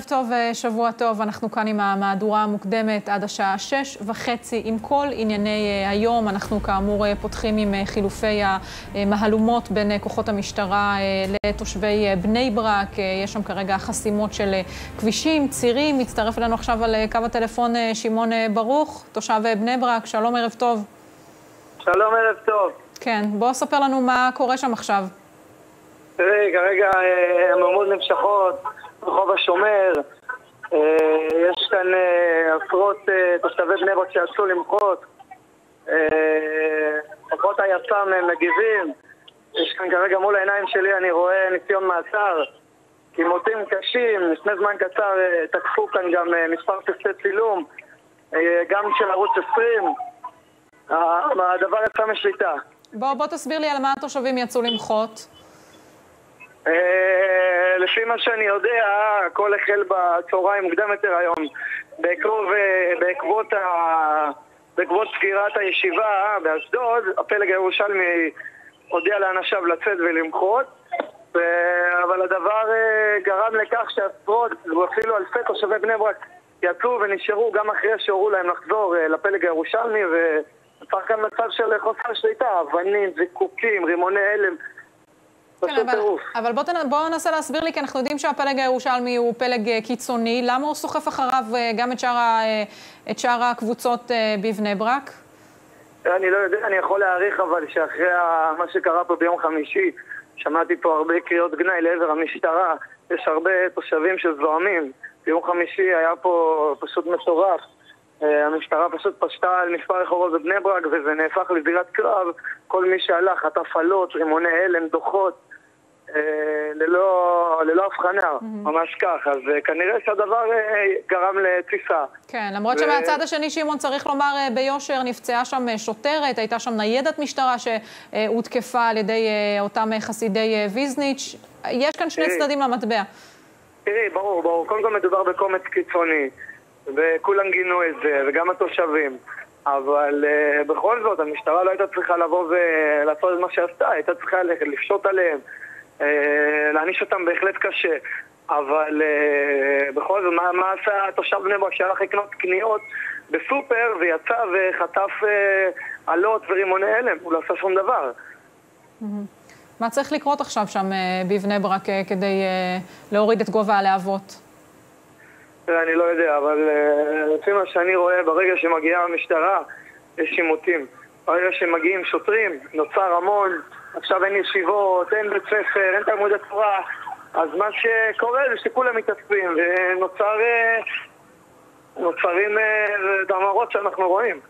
ערב טוב ושבוע טוב. אנחנו כאן עם המהדורה המוקדמת עד השעה שש וחצי עם כל ענייני היום. אנחנו כאמור פותחים עם חילופי המהלומות בין כוחות המשטרה לתושבי בני ברק. יש שם כרגע חסימות של כבישים, צירים. מצטרף אלינו עכשיו על קו הטלפון שמעון ברוך, תושב בני ברק. שלום, ערב טוב. שלום, ערב טוב. כן, בוא ספר לנו מה קורה שם עכשיו. תראי, כרגע המהומות נמשכות. רחוב השומר, אה, יש כאן אה, עשרות אה, תושבי בני ברק שיצאו למחות, כוחות היס"מ מגיבים, יש כאן כרגע מול העיניים שלי, אני רואה ניסיון מעצר, עימותים קשים, לפני זמן קצר תקפו כאן גם מספר טסטי צילום, גם של ערוץ 20, הדבר יצא משליטה. בוא, בוא תסביר לי על מה התושבים יצאו למחות. לפי מה שאני יודע, הכל החל בצהריים מוקדם יותר היום. בעקבות, בעקבות, סגירת הישיבה באשדוד, הפלג הירושלמי הודיע לאנשיו לצאת ולמחות. אבל הדבר אה, גרם לכך שעשרות ואפילו אלפי תושבי בני ברק יצאו ונשארו גם אחרי שהורו להם לחזור אה, לפלג הירושלמי וצריך כאן מצב של חוסר שליטה, אבנים, זיקוקים, רימוני הלם כן, אבל, אבל בוא, בוא ננסה להסביר לי, כי אנחנו יודעים שהפלג הירושלמי הוא פלג אה, קיצוני. למה הוא סוחף אחריו אה, גם את שאר, אה, את שאר הקבוצות בבני ברק? אני לא יודע, אני יכול להעריך אבל שאחרי מה שקרה פה ביום חמישי, שמעתי פה הרבה קריאות גנאי לעבר המשטרה, יש הרבה תושבים שזועמים. ביום חמישי היה פה פשוט מטורף. המשטרה פשוט פשטה על מספר רחובות בבני ברק וזה נהפך לזירת קרב. כל מי שהלך חטף עלות, רימוני הלם, דוחות. אה, ללא, ללא הבחנה, mm-hmm. ממש כך. אז uh, כנראה שהדבר uh, גרם לתסיסה. כן, למרות ו... שמהצד השני, שמעון, צריך לומר ביושר, נפצעה שם שוטרת, הייתה שם ניידת משטרה שהותקפה על ידי אותם חסידי ויזניץ'. יש כאן שני צדדים למטבע. תראי, ברור, ברור. קודם כל מדובר בקומץ קיצוני, וכולם גינו את זה, וגם התושבים. אבל uh, בכל זאת, המשטרה לא הייתה צריכה לבוא ולעשות את מה שעשתה, הייתה צריכה ללכת, לפשוט עליהם. אה, להעניש אותם בהחלט קשה. אבל uh, בכל זאת, מה, מה עשה תושב בני ברק שהלך לקנות קניות בסופר ויצא וחטף uh, אלות ורימוני הלם? הוא לא עשה שום דבר. מה צריך לקרות עכשיו שם uh, בבני ברק uh, כדי uh, להוריד את גובה הלהבות? אני לא יודע, אבל לפי מה שאני רואה, ברגע שמגיעה המשטרה, יש עימותים. ברגע שמגיעים שוטרים, נוצר המון עכשיו אין ישיבות, אין בית ספר, אין תלמודי תורה, אז מה שקורה זה שכולם מתעצבים, ונוצר... נוצרים אה, דמרות שאנחנו רואים.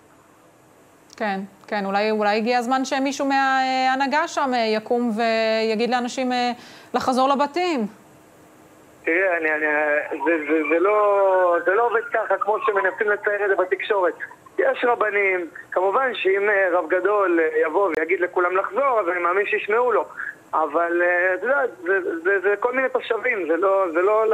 כן, כן, אולי, אולי הגיע הזמן שמישהו מההנהגה שם אה, יקום ויגיד לאנשים אה, לחזור לבתים. תראה, אני, אני, זה, זה, זה, לא, זה לא עובד ככה כמו שמנסים לצייר את זה בתקשורת. יש רבנים, כמובן שאם אה, רב גדול אה, יבוא ויגיד לכולם לחזור, אז אני מאמין שישמעו לו. אבל אה, אתה יודע, זה, זה, זה, זה כל מיני תושבים, זה לא, זה לא,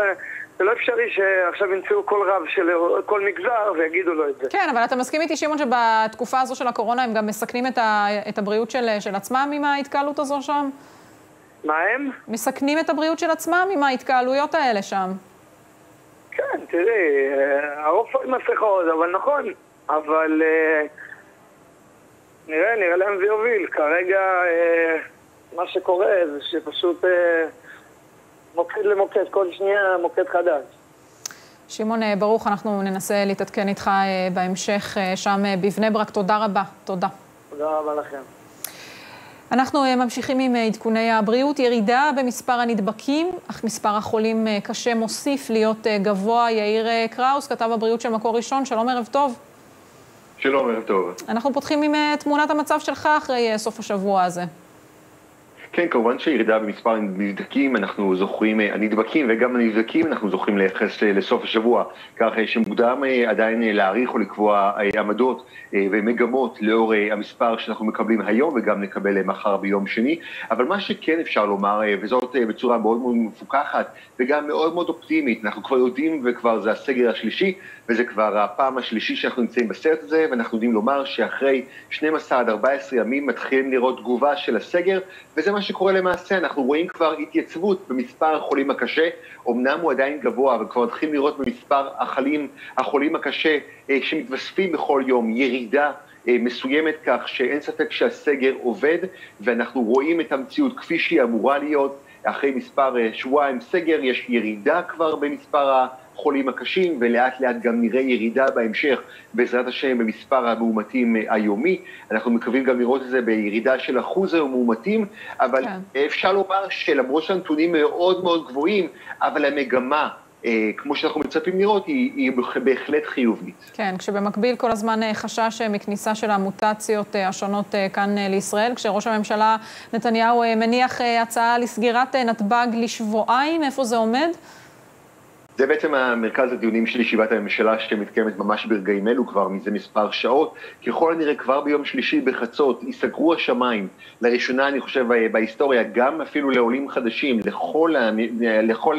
זה לא אפשרי שעכשיו ימצאו כל רב של כל מגזר ויגידו לו את זה. כן, אבל אתה מסכים איתי, שמעון, שבתקופה הזו של הקורונה הם גם מסכנים את, ה, את הבריאות של, של עצמם עם ההתקהלות הזו שם? מה הם? מסכנים את הבריאות של עצמם עם ההתקהלויות האלה שם. כן, תראי, הרוב עם מסכות, אבל נכון, אבל אה, נראה, נראה לאן זה יוביל. כרגע אה, מה שקורה זה שפשוט אה, מוקד למוקד, כל שנייה מוקד חדש. שמעון ברוך, אנחנו ננסה להתעדכן איתך בהמשך שם בבני ברק. תודה רבה. תודה. תודה רבה לכם. אנחנו ממשיכים עם עדכוני הבריאות. ירידה במספר הנדבקים, אך מספר החולים קשה מוסיף להיות גבוה. יאיר קראוס, כתב הבריאות של מקור ראשון, שלום, ערב טוב. שלום, ערב טוב. אנחנו פותחים עם uh, תמונת המצב שלך אחרי uh, סוף השבוע הזה. כן, כמובן שירידה במספר הנבדקים, אנחנו זוכרים, אה, הנדבקים וגם הנבדקים, אנחנו זוכרים לייחס לסוף השבוע, כך שמוקדם עדיין להעריך או לקבוע עמדות ומגמות לאור המספר שאנחנו מקבלים היום וגם נקבל מחר ביום שני, אבל מה שכן אפשר לומר, וזאת בצורה מאוד מאוד מפוקחת וגם מאוד מאוד אופטימית, אנחנו כבר יודעים וכבר זה הסגר השלישי, וזה כבר הפעם השלישי שאנחנו נמצאים בסרט הזה, ואנחנו יודעים לומר שאחרי 12 עד 14 ימים מתחילים לראות תגובה של הסגר, וזה מה שקורה למעשה, אנחנו רואים כבר התייצבות במספר החולים הקשה, אמנם הוא עדיין גבוה, אבל כבר מתחילים לראות במספר החולים, החולים הקשה אה, שמתווספים בכל יום ירידה אה, מסוימת כך שאין ספק שהסגר עובד, ואנחנו רואים את המציאות כפי שהיא אמורה להיות. אחרי מספר אה, שבועיים סגר יש ירידה כבר במספר החולים הקשים, ולאט לאט גם נראה ירידה בהמשך, בעזרת השם, במספר המאומתים אה, היומי. אנחנו מקווים גם לראות את זה בירידה של אחוז המאומתים, אבל כן. אפשר לומר שלמרות שהנתונים מאוד מאוד גבוהים, אבל המגמה כמו שאנחנו מצפים לראות, היא, היא בהחלט חיובית. כן, כשבמקביל כל הזמן אה, חשש אה, מכניסה של המוטציות השונות כאן לישראל, כשראש הממשלה נתניהו מניח הצעה לסגירת נתב"ג לשבועיים, איפה זה עומד? זה בעצם המרכז הדיונים של ישיבת הממשלה שמתקיימת ממש ברגעים אלו כבר מזה מספר שעות. ככל הנראה כבר ביום שלישי בחצות ייסגרו השמיים, לראשונה אני חושב בהיסטוריה, גם אפילו לעולים חדשים, לכל, לכל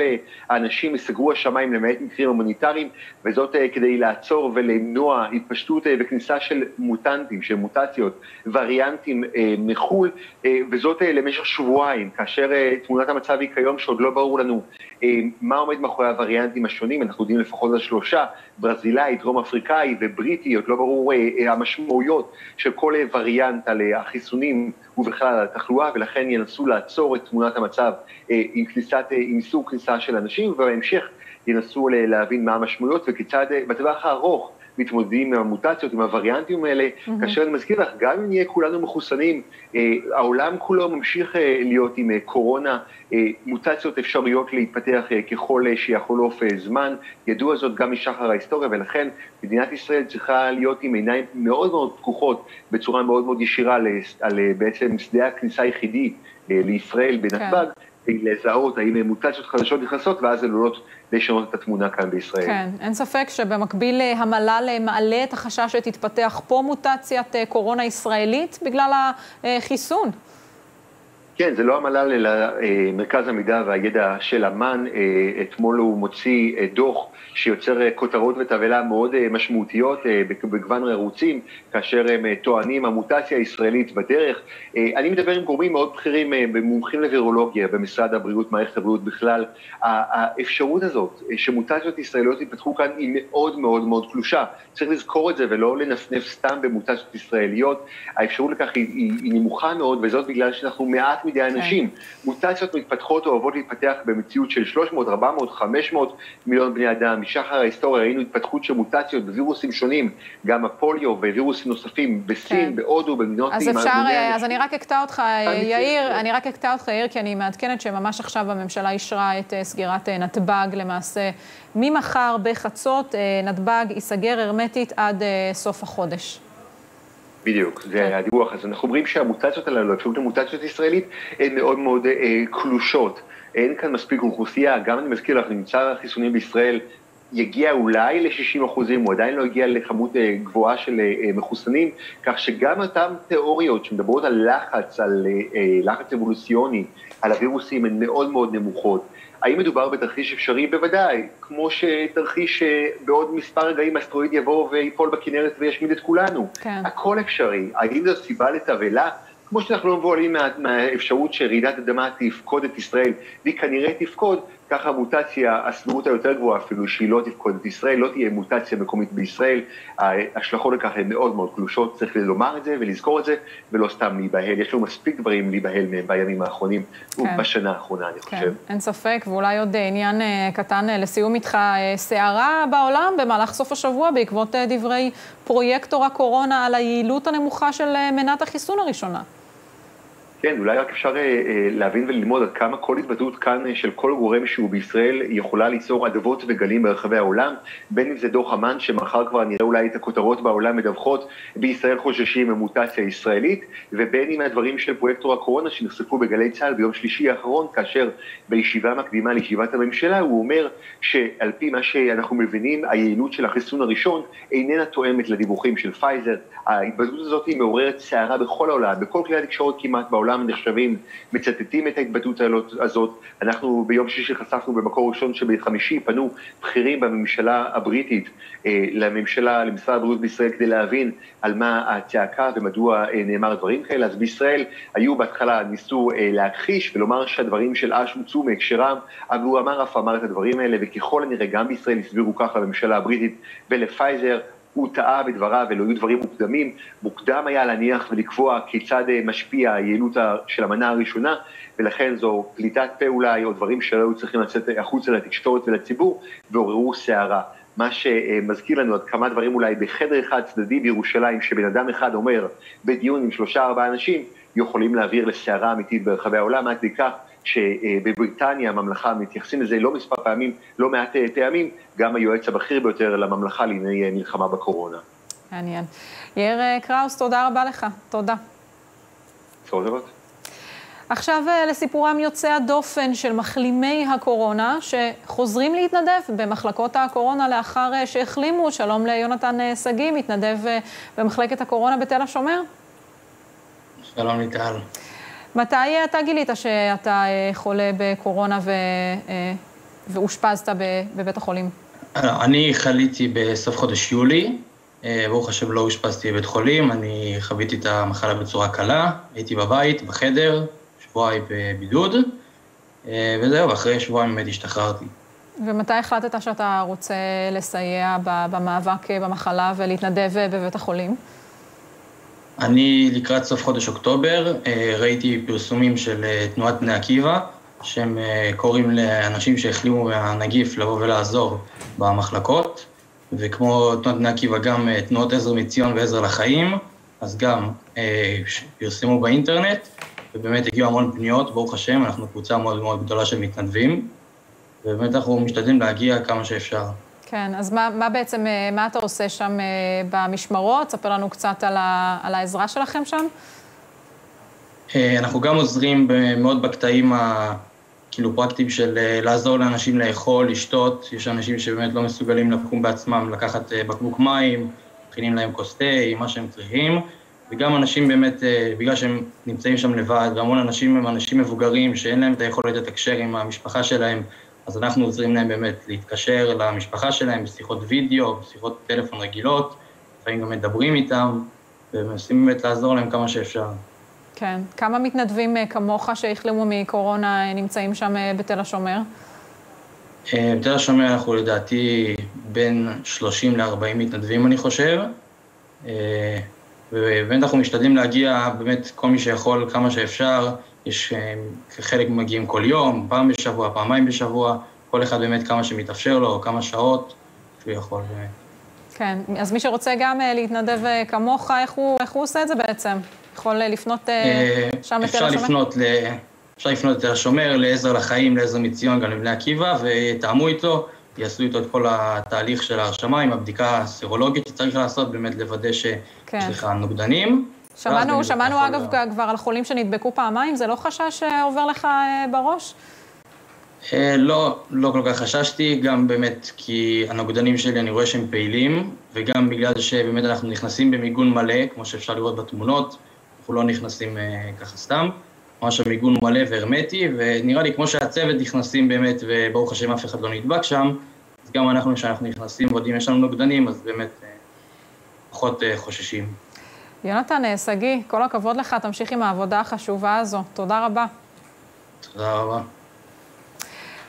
האנשים ייסגרו השמיים למעט מקרים הומניטריים, וזאת אה, כדי לעצור ולמנוע התפשטות אה, וכניסה של מוטנטים, של מוטציות, וריאנטים אה, מחו"ל, וזאת למשך שבועיים, כאשר תמונת המצב היא כיום שעוד לא ברור לנו מה עומד מאחורי הווריאנט. הווריאנטים השונים, אנחנו יודעים לפחות על שלושה, ברזילאי, דרום אפריקאי ובריטי, עוד לא ברור אה, אה, המשמעויות של כל וריאנט על אה, החיסונים ובכלל על התחלואה, ולכן ינסו לעצור את תמונת המצב עם, כניסת, עם איסור כניסה של אנשים, ובהמשך ינסו להבין מה המשמעויות וכיצד בטווח הארוך מתמודדים עם המוטציות, עם הווריאנטים האלה, mm-hmm. כאשר אני מזכיר לך, גם אם נהיה כולנו מחוסנים, אה, העולם כולו ממשיך אה, להיות עם אה, קורונה, אה, מוטציות אפשריות להתפתח אה, ככל אה, שיחלוף אה, זמן, ידוע זאת גם משחר ההיסטוריה, ולכן מדינת ישראל צריכה להיות עם עיניים מאוד מאוד פקוחות, בצורה מאוד מאוד ישירה, על, על אה, בעצם שדה הכניסה היחידי אה, לישראל בנתב"ג. כן. לזהות האם מוטציות חדשות נכנסות, ואז עלולות לשנות את התמונה כאן בישראל. כן, אין ספק שבמקביל אה, המל"ל אה, מעלה את החשש שתתפתח פה מוטציית אה, קורונה ישראלית בגלל החיסון. כן, זה לא המל"ל, אלא אה, מרכז המידע והידע של אמ"ן. אה, אתמול הוא מוציא אה, דוח שיוצר אה, כותרות ותבהלה מאוד אה, משמעותיות אה, בגוון ערוצים, כאשר הם אה, טוענים המוטציה הישראלית בדרך. אה, אני מדבר עם גורמים מאוד בכירים, אה, מומחים לווירולוגיה במשרד הבריאות, מערכת הבריאות בכלל. האפשרות הזאת אה, שמוטציות ישראליות יפתחו כאן היא מאוד מאוד מאוד קלושה. צריך לזכור את זה ולא לנפנף סתם במוטציות ישראליות. האפשרות לכך היא, היא, היא נמוכה מאוד, וזאת בגלל שאנחנו מעט מדי כן. אנשים. מוטציות מתפתחות אוהבות להתפתח במציאות של 300, 400, 500 מיליון בני אדם. משחר ההיסטוריה ראינו התפתחות של מוטציות בווירוסים שונים, גם הפוליו ווירוסים נוספים בסין, כן. בהודו, במדינות... אז אפשר, אה, אז אני רק אקטע אותך, יאיר, אני רק אקטע אותך, יאיר, כי אני מעדכנת שממש עכשיו הממשלה אישרה את אה, סגירת אה, נתב"ג למעשה. ממחר בחצות נתב"ג ייסגר הרמטית עד סוף החודש. בדיוק, זה כן. הדיווח. אז אנחנו אומרים שהמוטציות הללו, האפשרות למוטציות ישראלית, הן מאוד מאוד אה, קלושות. אין כאן מספיק אוכלוסייה, גם אני מזכיר לך, נמצא החיסונים בישראל יגיע אולי ל-60 אחוזים, הוא עדיין לא הגיע לכמות אה, גבוהה של אה, מחוסנים, כך שגם אותן תיאוריות שמדברות על לחץ, על אה, לחץ אבולוציוני, על הווירוסים, הן מאוד מאוד נמוכות. האם מדובר בתרחיש אפשרי? בוודאי. כמו שתרחיש בעוד מספר רגעים אסטרואיד יבוא ויפול בכנרת וישמיד את כולנו. כן. הכל אפשרי. האם זו סיבה לתבהלה? כמו שאנחנו לא מבוהלים מהאפשרות שרעידת אדמה תפקוד את ישראל, והיא כנראה תפקוד, ככה המוטציה, הסבירות היותר גבוהה אפילו, שהיא לא תפקוד את ישראל, לא תהיה מוטציה מקומית בישראל, ההשלכות לכך הן מאוד מאוד קלושות, צריך לומר את זה ולזכור את זה, ולא סתם להיבהל. יש לנו מספיק דברים להיבהל מהם בימים האחרונים, כן. ובשנה האחרונה, אני כן, חושב. אין ספק, ואולי עוד אה, עניין אה, קטן אה, לסיום איתך, סערה בעולם במהלך סוף השבוע בעקבות דברי פרויקטור הקורונה על היעילות הנמוכה של מנת החיסון הראשונה. כן, אולי רק אפשר אה, אה, להבין וללמוד עד כמה כל התבטאות כאן אה, של כל גורם שהוא בישראל יכולה ליצור אדוות וגלים ברחבי העולם, בין אם זה דוח אמ"ן, שמחר כבר נראה אולי את הכותרות בעולם מדווחות, בישראל חוששים ממוטציה ישראלית, ובין אם הדברים של פרויקטור הקורונה שנחשפו בגלי צה"ל ביום שלישי האחרון, כאשר בישיבה מקדימה לישיבת הממשלה, הוא אומר שעל פי מה שאנחנו מבינים, היעילות של החיסון הראשון איננה תואמת לדיווחים של פייזר. ההתבטאות הזאת מעוררת סערה בכל העולם, בכל כלי התקשורת כמעט בעולם. העולם נחשבים, מצטטים את ההתבטאות הזאת. אנחנו ביום שישי חשפנו במקור ראשון שבחמישי פנו בכירים בממשלה הבריטית אה, לממשלה, למשרד הבריאות בישראל, כדי להבין על מה הצעקה ומדוע אה, נאמר דברים כאלה. אז בישראל היו בהתחלה, ניסו אה, להכחיש ולומר שהדברים של אש הוצאו מהקשרם, אבל הוא אמר אף אמר את הדברים האלה, וככל הנראה גם בישראל הסבירו כך לממשלה הבריטית ולפייזר. הוא טעה בדבריו ולא היו דברים מוקדמים. מוקדם היה להניח ולקבוע כיצד משפיע היעילות של המנה הראשונה, ולכן זו פליטת פה אולי, או דברים שלא היו צריכים לצאת החוצה לתקשורת ולציבור, ועוררו סערה. מה שמזכיר לנו עד כמה דברים אולי בחדר אחד צדדי בירושלים, שבן אדם אחד אומר בדיון עם שלושה ארבעה אנשים, יכולים להעביר לסערה אמיתית ברחבי העולם, עד כדי כך שבבריטניה הממלכה מתייחסים לזה לא מספר פעמים, לא מעט אה, פעמים, גם היועץ הבכיר ביותר לממלכה לענייני אה, מלחמה בקורונה. מעניין. יאיר אה, קראוס, תודה רבה לך. תודה. טובות. עכשיו לסיפורם יוצא הדופן של מחלימי הקורונה שחוזרים להתנדב במחלקות הקורונה לאחר שהחלימו. שלום ליונתן שגיא, מתנדב במחלקת הקורונה בתל השומר. שלום ליטל. מתי אתה גילית שאתה אה, חולה בקורונה ו... אה, ואושפזת בבית החולים? אני חליתי בסוף חודש יולי, אה, ברוך השם לא אושפזתי בבית חולים, אני חוויתי את המחלה בצורה קלה, הייתי בבית, בחדר, שבועיים בבידוד, וזהו, אחרי שבועיים באמת השתחררתי. ומתי החלטת שאתה רוצה לסייע במאבק במחלה ולהתנדב בבית החולים? אני לקראת סוף חודש אוקטובר אה, ראיתי פרסומים של אה, תנועת בני עקיבא, שהם אה, קוראים לאנשים שהחלימו מהנגיף לבוא ולעזור במחלקות, וכמו תנועת בני עקיבא גם תנועות עזר מציון ועזר לחיים, אז גם פרסמו באינטרנט, ובאמת הגיעו המון פניות, ברוך השם, אנחנו קבוצה מאוד מאוד גדולה של מתנדבים, ובאמת אנחנו משתדלים להגיע כמה שאפשר. כן, אז מה, מה בעצם, אה, מה אתה עושה שם אה, במשמרות? ספר לנו קצת על, ה, על העזרה שלכם שם. אה, אנחנו גם עוזרים מאוד בקטעים הכאילו פרקטיים של לעזור לאנשים לאכול, לשתות. יש אנשים שבאמת לא מסוגלים לקום בעצמם, לקחת בקבוק מים, מכינים להם כוס תה, מה שהם צריכים. וגם אנשים באמת, בגלל שהם נמצאים שם לבד, והמון אנשים הם אנשים מבוגרים שאין להם את היכולת לתקשר עם המשפחה שלהם, אז אנחנו עוזרים להם באמת להתקשר למשפחה שלהם בשיחות וידאו, בשיחות טלפון רגילות, לפעמים גם מדברים איתם, ומנסים באמת לעזור להם כמה שאפשר. כן. כמה מתנדבים אה, כמוך שהחלימו מקורונה אה, נמצאים שם אה, בתל השומר? בתל השומר אנחנו לדעתי בין 30 ל-40 מתנדבים, אני חושב. ובאמת אנחנו משתדלים להגיע, באמת, כל מי שיכול, כמה שאפשר. יש אה, חלק מגיעים כל יום, פעם בשבוע, פעמיים בשבוע, כל אחד באמת כמה שמתאפשר לו, כמה שעות שהוא יכול באמת. כן, אז מי שרוצה גם אה, להתנדב אה, כמוך, איך הוא, איך הוא עושה את זה בעצם? יכול לפנות שם לתל השומר? לפנות ל... אפשר לפנות לתל השומר, לעזר לחיים, לעזר מציון, גם לבני עקיבא, ויתאמו איתו, יעשו איתו את כל התהליך של ההרשמה עם הבדיקה הסרולוגית שצריך לעשות, באמת לוודא שיש כן. לך נוגדנים. שמענו, שמענו אגב לה... כבר על חולים שנדבקו פעמיים, זה לא חשש שעובר לך אה, בראש? אה, לא, לא כל כך חששתי, גם באמת כי הנוגדנים שלי, אני רואה שהם פעילים, וגם בגלל שבאמת אנחנו נכנסים במיגון מלא, כמו שאפשר לראות בתמונות, אנחנו לא נכנסים אה, ככה סתם, ממש המיגון הוא מלא והרמטי, ונראה לי כמו שהצוות נכנסים באמת, וברוך השם אף אחד לא נדבק שם, אז גם אנחנו, כשאנחנו נכנסים ועוד אם יש לנו נוגדנים, אז באמת פחות חוששים. יונתן אה, שגיא, כל הכבוד לך, תמשיך עם העבודה החשובה הזו. תודה רבה. תודה רבה.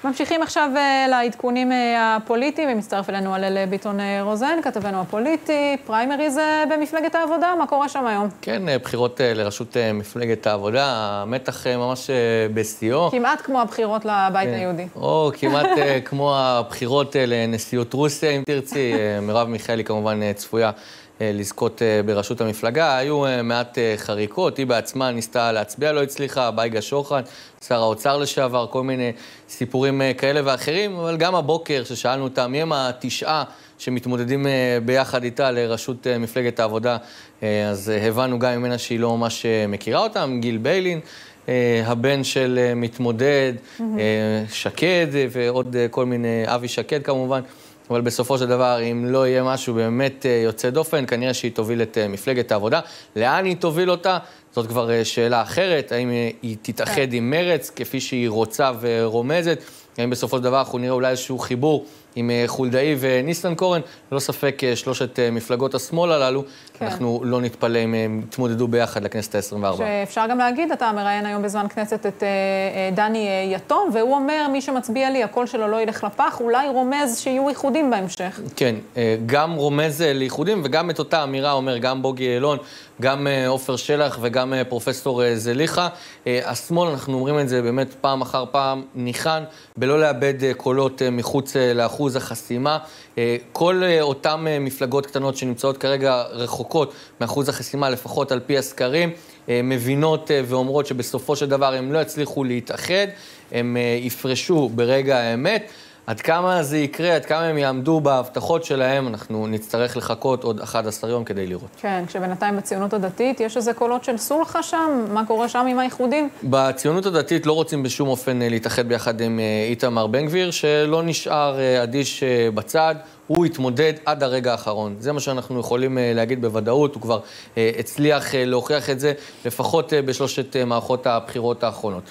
ממשיכים עכשיו אה, לעדכונים אה, הפוליטיים, ומצטרף אלינו הלל ביטון רוזן, כתבנו הפוליטי, פריימריז במפלגת העבודה, מה קורה שם היום? כן, בחירות לראשות מפלגת העבודה, המתח ממש בשיאו. כמעט כמו הבחירות לבית כן. היהודי. או כמעט כמו הבחירות לנשיאות רוסיה, אם תרצי. מרב מיכאלי כמובן צפויה לזכות אה, בראשות המפלגה. היו אה, מעט חריקות, היא בעצמה ניסתה להצביע, לא הצליחה, בייגה שוחט, שר האוצר לשעבר, כל מיני סיפורים כאלה ואחרים, אבל גם הבוקר, ששאלנו אותה מי הם התשעה שמתמודדים ביחד איתה לראשות מפלגת העבודה, אז הבנו גם ממנה שהיא לא ממש מכירה אותם, גיל ביילין. הבן של מתמודד, שקד ועוד כל מיני, אבי שקד כמובן. אבל בסופו של דבר, אם לא יהיה משהו באמת יוצא דופן, כנראה שהיא תוביל את מפלגת העבודה. לאן היא תוביל אותה? זאת כבר שאלה אחרת, האם היא תתאחד. עם מרץ, כפי שהיא רוצה ורומזת, האם בסופו של דבר אנחנו נראה אולי איזשהו חיבור עם אה, חולדאי וניסנקורן, ללא ספק אה, שלושת אה, מפלגות השמאל הללו, כן. אנחנו לא נתפלא אם הם יתמודדו ביחד לכנסת ה-24. שאפשר גם להגיד, אתה מראיין היום בזמן כנסת את דני יתום, והוא אומר, מי שמצביע לי, הקול שלו לא ילך לפח, אולי רומז שיהיו איחודים בהמשך. כן, גם רומז לאיחודים, וגם את אותה אמירה אומר גם בוגי יעלון, גם עופר שלח וגם פרופסור זליכה. השמאל, אנחנו אומרים את זה באמת פעם אחר פעם, ניחן בלא לאבד קולות מחוץ לאחוז החסימה. כל אותן מפלגות קטנות שנמצאות כרגע רחוקות מאחוז החסימה, לפחות על פי הסקרים, מבינות ואומרות שבסופו של דבר הם לא יצליחו להתאחד, הם יפרשו ברגע האמת. עד כמה זה יקרה, עד כמה הם יעמדו בהבטחות שלהם, אנחנו נצטרך לחכות עוד 11 יום כדי לראות. כן, כשבינתיים בציונות הדתית יש איזה קולות של סולחה שם? מה קורה שם עם האיחודים? בציונות הדתית לא רוצים בשום אופן אה, להתאחד ביחד עם אה, איתמר בן גביר, שלא נשאר אה, אדיש בצד. הוא התמודד עד הרגע האחרון. זה מה שאנחנו יכולים להגיד בוודאות, הוא כבר הצליח להוכיח את זה, לפחות בשלושת מערכות הבחירות האחרונות.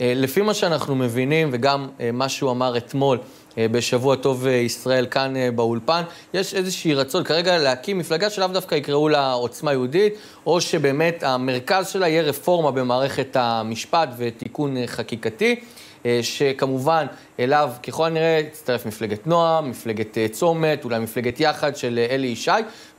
לפי מה שאנחנו מבינים, וגם מה שהוא אמר אתמול, בשבוע טוב אה, ישראל כאן אה, באולפן. יש איזושהי רצון כרגע להקים מפלגה שלאו דווקא יקראו לה עוצמה יהודית, או שבאמת המרכז שלה יהיה רפורמה במערכת המשפט ותיקון חקיקתי. שכמובן אליו ככל הנראה תצטרף מפלגת נועם, מפלגת צומת, אולי מפלגת יחד של אלי ישי,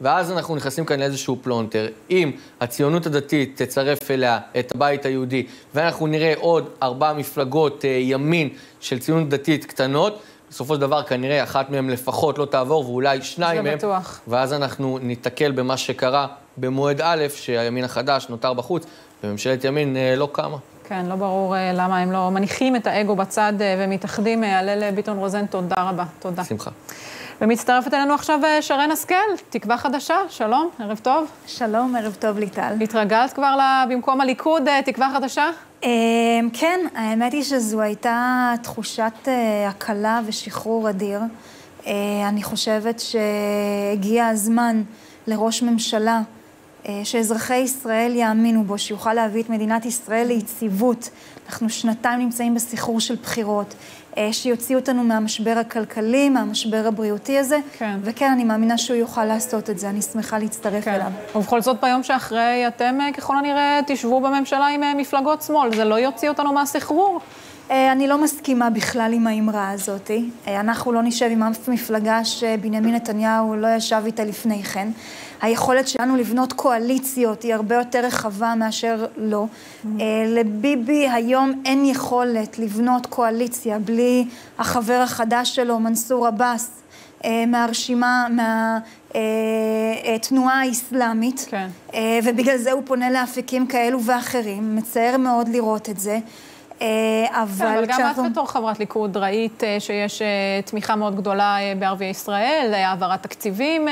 ואז אנחנו נכנסים כאן לאיזשהו פלונטר. אם הציונות הדתית תצרף אליה את הבית היהודי, ואנחנו נראה עוד ארבע מפלגות ימין של ציונות דתית קטנות, בסופו של דבר כנראה אחת מהן לפחות לא תעבור, ואולי שניים מהם. זה בטוח. ואז אנחנו ניתקל במה שקרה במועד א', שהימין החדש נותר בחוץ, וממשלת ימין אה, לא קמה. כן, לא ברור אה, למה הם לא מניחים את האגו בצד אה, ומתאחדים. הלל ביטון רוזן, תודה רבה. תודה. שמחה. ומצטרפת אלינו עכשיו שרן השכל, תקווה חדשה, שלום, ערב טוב. שלום, ערב טוב ליטל. התרגלת כבר במקום הליכוד, תקווה חדשה? אמ, כן, האמת היא שזו הייתה תחושת אה, הקלה ושחרור אדיר. אה, אני חושבת שהגיע הזמן לראש ממשלה אה, שאזרחי ישראל יאמינו בו, שיוכל להביא את מדינת ישראל ליציבות. אנחנו שנתיים נמצאים בסחרור של בחירות. אה, שיוציא אותנו מהמשבר הכלכלי, מהמשבר הבריאותי הזה. כן. וכן, אני מאמינה שהוא יוכל לעשות את זה, אני שמחה להצטרף כן. אליו. ובכל זאת, ביום שאחרי, אתם אה, ככל הנראה תשבו בממשלה עם אה, מפלגות שמאל, זה לא יוציא אותנו מהסחרור? אני לא מסכימה בכלל עם האמרה הזאת. אנחנו לא נשב עם אף מפלגה שבנימין נתניהו לא ישב איתה לפני כן. היכולת שלנו לבנות קואליציות היא הרבה יותר רחבה מאשר לא. Mm-hmm. לביבי היום אין יכולת לבנות קואליציה בלי החבר החדש שלו, מנסור עבאס, אה, מהרשימה, מהתנועה אה, האסלאמית, כן. ובגלל זה הוא פונה לאפיקים כאלו ואחרים. מצער מאוד לראות את זה. אה, אבל... כן, אבל גם את בתור חברת ליכוד ראית אה, שיש אה, תמיכה מאוד גדולה בערביי ישראל, העברת תקציבים,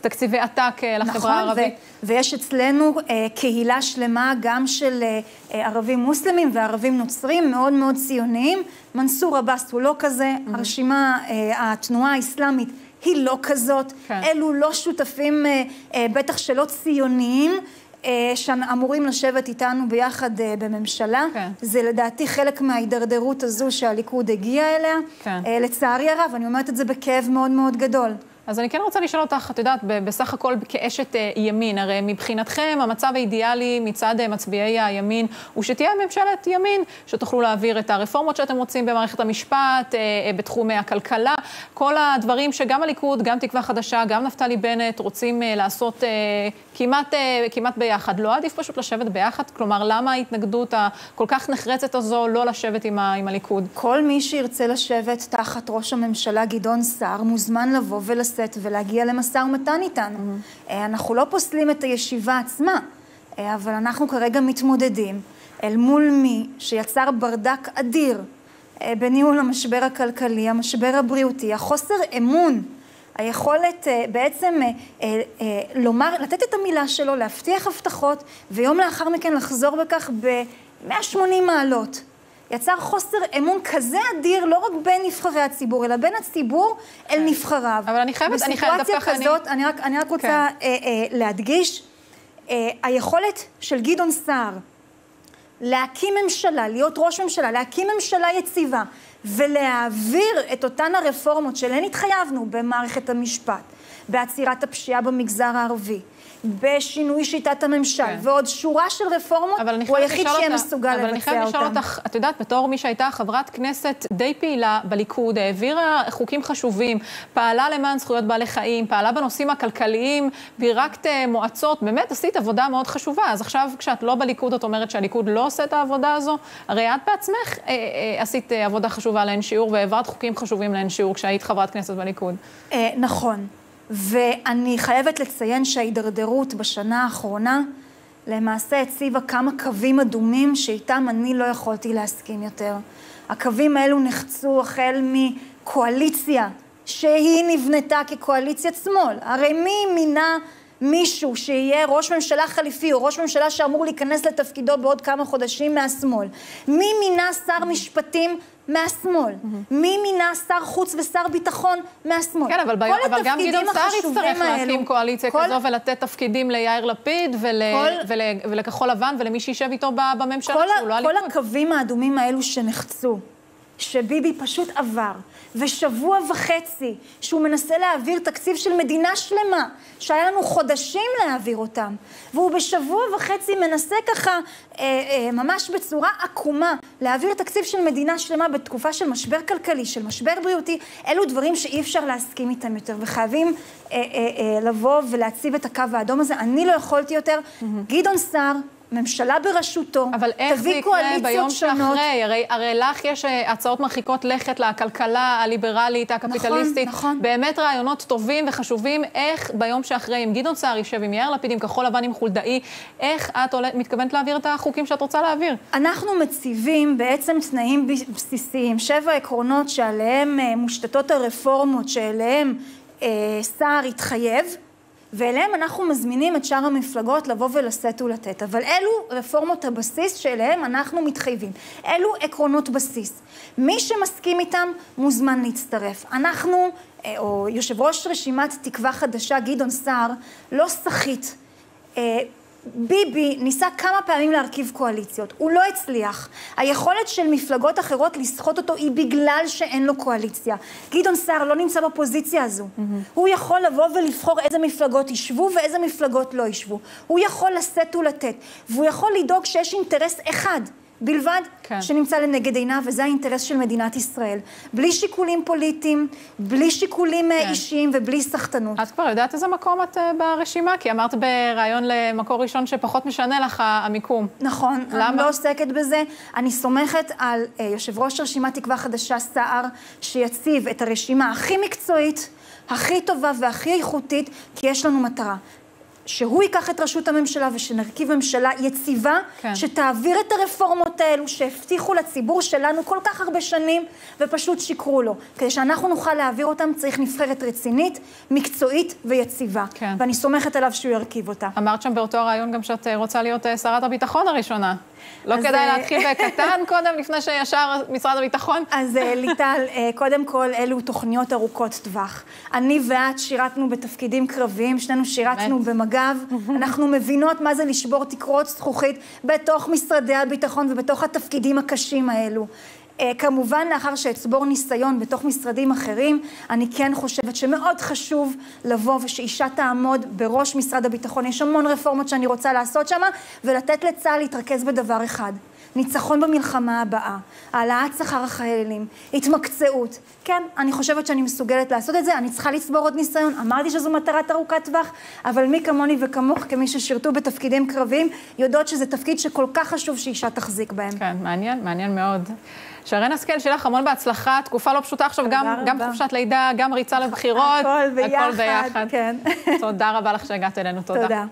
תקציבי עתק לחברה נכון, הערבית. נכון, ויש אצלנו קהילה שלמה גם של ערבים מוסלמים וערבים נוצרים, מאוד מאוד ציוניים. מנסור עבאס הוא לא כזה, mm-hmm. הרשימה, התנועה האסלאמית היא לא כזאת. כן. אלו לא שותפים, בטח שלא ציוניים. אה, שאמורים לשבת איתנו ביחד אה, בממשלה. כן. זה לדעתי חלק מההידרדרות הזו שהליכוד הגיע אליה. כן. אה, לצערי הרב, אני אומרת את זה בכאב מאוד מאוד גדול. אז אני כן רוצה לשאול אותך, את יודעת, בסך הכל כאשת אה, ימין, הרי מבחינתכם המצב האידיאלי מצד אה, מצביעי הימין הוא שתהיה ממשלת ימין, שתוכלו להעביר את הרפורמות שאתם רוצים במערכת המשפט, אה, בתחומי הכלכלה, כל הדברים שגם הליכוד, גם תקווה חדשה, גם נפתלי בנט רוצים לעשות כמעט, כמעט ביחד. לא עדיף פשוט לשבת ביחד? כלומר, למה ההתנגדות הכל כך נחרצת הזו לא לשבת עם, ה, עם הליכוד? כל מי שירצה לשבת תחת ראש הממשלה גדעון סער מוזמן לבוא ולס... לשאת ולהגיע למשא ומתן איתנו. Mm-hmm. אנחנו לא פוסלים את הישיבה עצמה, אה, אבל אנחנו כרגע מתמודדים אל מול מי שיצר ברדק אדיר אה, בניהול המשבר הכלכלי, המשבר הבריאותי, החוסר אמון, היכולת בעצם לומר, לתת את המילה שלו, להבטיח הבטחות, ויום לאחר מכן לחזור בכך ב-180 מעלות. יצר חוסר אמון כזה אדיר, לא רק בין נבחרי הציבור, אלא בין הציבור אל כן. נבחריו. אבל אני חייבת, אני חייבת דווקא כזאת, אני... בסיטואציה כזאת, אני רק, אני רק רוצה כן. אה, אה, להדגיש, אה, היכולת של גדעון סער להקים ממשלה, להיות ראש ממשלה, להקים ממשלה יציבה ולהעביר את אותן הרפורמות שלהן התחייבנו במערכת המשפט, בעצירת הפשיעה במגזר הערבי, בשינוי שיטת הממשל, כן. ועוד שורה של רפורמות, הוא היחיד שיהיה אותה, מסוגל לבצע אותן. אבל אני חייבת לשאול אותך, את יודעת, בתור מי שהייתה חברת כנסת די פעילה בליכוד, העבירה חוקים חשובים, פעלה למען זכויות בעלי חיים, פעלה בנושאים הכלכליים, בירקת אה, מועצות, באמת עשית עבודה מאוד חשובה. אז עכשיו, כשאת לא בליכוד, את אומרת שהליכוד לא עושה את העבודה הזו? הרי את בעצמך אה, אה, עשית אה, עבודה חשובה לאין שיעור, והעברת חוקים חשובים לאין שיעור כשהיית חברת כנסת בליכוד. אה, נכון. ואני חייבת לציין שההידרדרות בשנה האחרונה למעשה הציבה כמה קווים אדומים שאיתם אני לא יכולתי להסכים יותר. הקווים האלו נחצו החל מקואליציה שהיא נבנתה כקואליציית שמאל. הרי מי מינה מישהו שיהיה ראש ממשלה חליפי או ראש ממשלה שאמור להיכנס לתפקידו בעוד כמה חודשים מהשמאל? מי מינה שר משפטים מהשמאל. מי מינה שר חוץ ושר ביטחון מהשמאל. כן, אבל, אבל גם גדעון סער יצטרך להקים קואליציה כל... כזו ולתת תפקידים ליאיר לפיד ול, כל... ול, ולכחול לבן ולמי שישב איתו בממשלה שהוא לא הליכוד. כל הקווים האדומים האלו שנחצו, שביבי פשוט עבר, ושבוע וחצי שהוא מנסה להעביר תקציב של מדינה שלמה, שהיה לנו חודשים להעביר אותם, והוא בשבוע וחצי מנסה ככה, אה, אה, ממש בצורה עקומה, להעביר תקציב של מדינה שלמה בתקופה של משבר כלכלי, של משבר בריאותי, אלו דברים שאי אפשר להסכים איתם יותר, וחייבים אה, אה, אה, לבוא ולהציב את הקו האדום הזה. אני לא יכולתי יותר. Mm-hmm. גדעון סער, ממשלה בראשותו, אבל איך זה יקרה ביום שאחרי? הרי, הרי לך יש אה, הצעות מרחיקות לכת לכלכלה הליברלית, הקפיטליסטית. נכון, נכון. באמת רעיונות טובים וחשובים. איך ביום שאחרי, אם גדעון סער יישב עם יאיר לפיד, עם כחול לבן, עם חולדאי, איך את עולה, מתכוונת להעביר את החוקים שאת רוצה להעביר? אנחנו מציבים בעצם תנאים בסיסיים, שבע עקרונות שעליהם אה, מושתתות הרפורמות, שאליהם אה, סער התחייב. ואליהם אנחנו מזמינים את שאר המפלגות לבוא ולשאת ולתת. אבל אלו רפורמות הבסיס שאליהם אנחנו מתחייבים. אלו עקרונות בסיס. מי שמסכים איתם מוזמן להצטרף. אנחנו, אה, או יושב ראש רשימת תקווה חדשה, גדעון סער, לא סחיט. ביבי ניסה כמה פעמים להרכיב קואליציות, הוא לא הצליח. היכולת של מפלגות אחרות לסחוט אותו היא בגלל שאין לו קואליציה. גדעון סער לא נמצא בפוזיציה הזו. Mm-hmm. הוא יכול לבוא ולבחור איזה מפלגות ישבו ואיזה מפלגות לא ישבו. הוא יכול לשאת ולתת, והוא יכול לדאוג שיש אינטרס אחד. בלבד, כן. שנמצא לנגד עיניו, וזה האינטרס של מדינת ישראל. בלי שיקולים פוליטיים, בלי שיקולים אה, כן. אישיים ובלי סחטנות. את כבר יודעת איזה מקום את אה, ברשימה? כי אמרת בריאיון למקור ראשון שפחות משנה לך המיקום. נכון, למה? אני לא עוסקת בזה. אני סומכת על uh, יושב ראש רשימת תקווה חדשה, סער, שיציב את הרשימה הכי מקצועית, הכי טובה והכי איכותית, כי יש לנו מטרה. שהוא ייקח את ראשות הממשלה ושנרכיב ממשלה יציבה, כן. שתעביר את הרפורמות האלו שהבטיחו לציבור שלנו כל כך הרבה שנים ופשוט שיקרו לו. כדי שאנחנו נוכל להעביר אותם צריך נבחרת רצינית, מקצועית ויציבה. כן. ואני סומכת עליו שהוא ירכיב אותה. אמרת שם באותו הרעיון גם שאת אה, רוצה להיות אה, שרת הביטחון הראשונה. לא כדאי אה, להתחיל בקטן קודם, לפני שישר משרד הביטחון? אז אה, ליטל, אה, קודם כל, אלו תוכניות ארוכות טווח. אני ואת שירתנו בתפקידים קרביים, שנינו שירתנו במג"ב. אנחנו מבינות מה זה לשבור תקרות זכוכית בתוך משרדי הביטחון ובתוך התפקידים הקשים האלו. Uh, כמובן לאחר שאצבור ניסיון בתוך משרדים אחרים, אני כן חושבת שמאוד חשוב לבוא ושאישה תעמוד בראש משרד הביטחון. יש המון רפורמות שאני רוצה לעשות שם, ולתת לצה"ל להתרכז בדבר אחד. ניצחון במלחמה הבאה, העלאת שכר החיילים, התמקצעות. כן, אני חושבת שאני מסוגלת לעשות את זה, אני צריכה לצבור עוד ניסיון. אמרתי שזו מטרת ארוכת טווח, אבל מי כמוני וכמוך, כמי ששירתו בתפקידים קרביים, יודעות שזה תפקיד שכל כך חשוב שאישה תחזיק בהם. כן, מעניין, מעניין מאוד. שרן השכל, שיהיה לך המון בהצלחה, תקופה לא פשוטה עכשיו, גם, גם חופשת לידה, גם ריצה לבחירות. הכל ביחד, הכל ביחד. כן. תודה רבה לך שהגעת אלינו, תודה. תודה.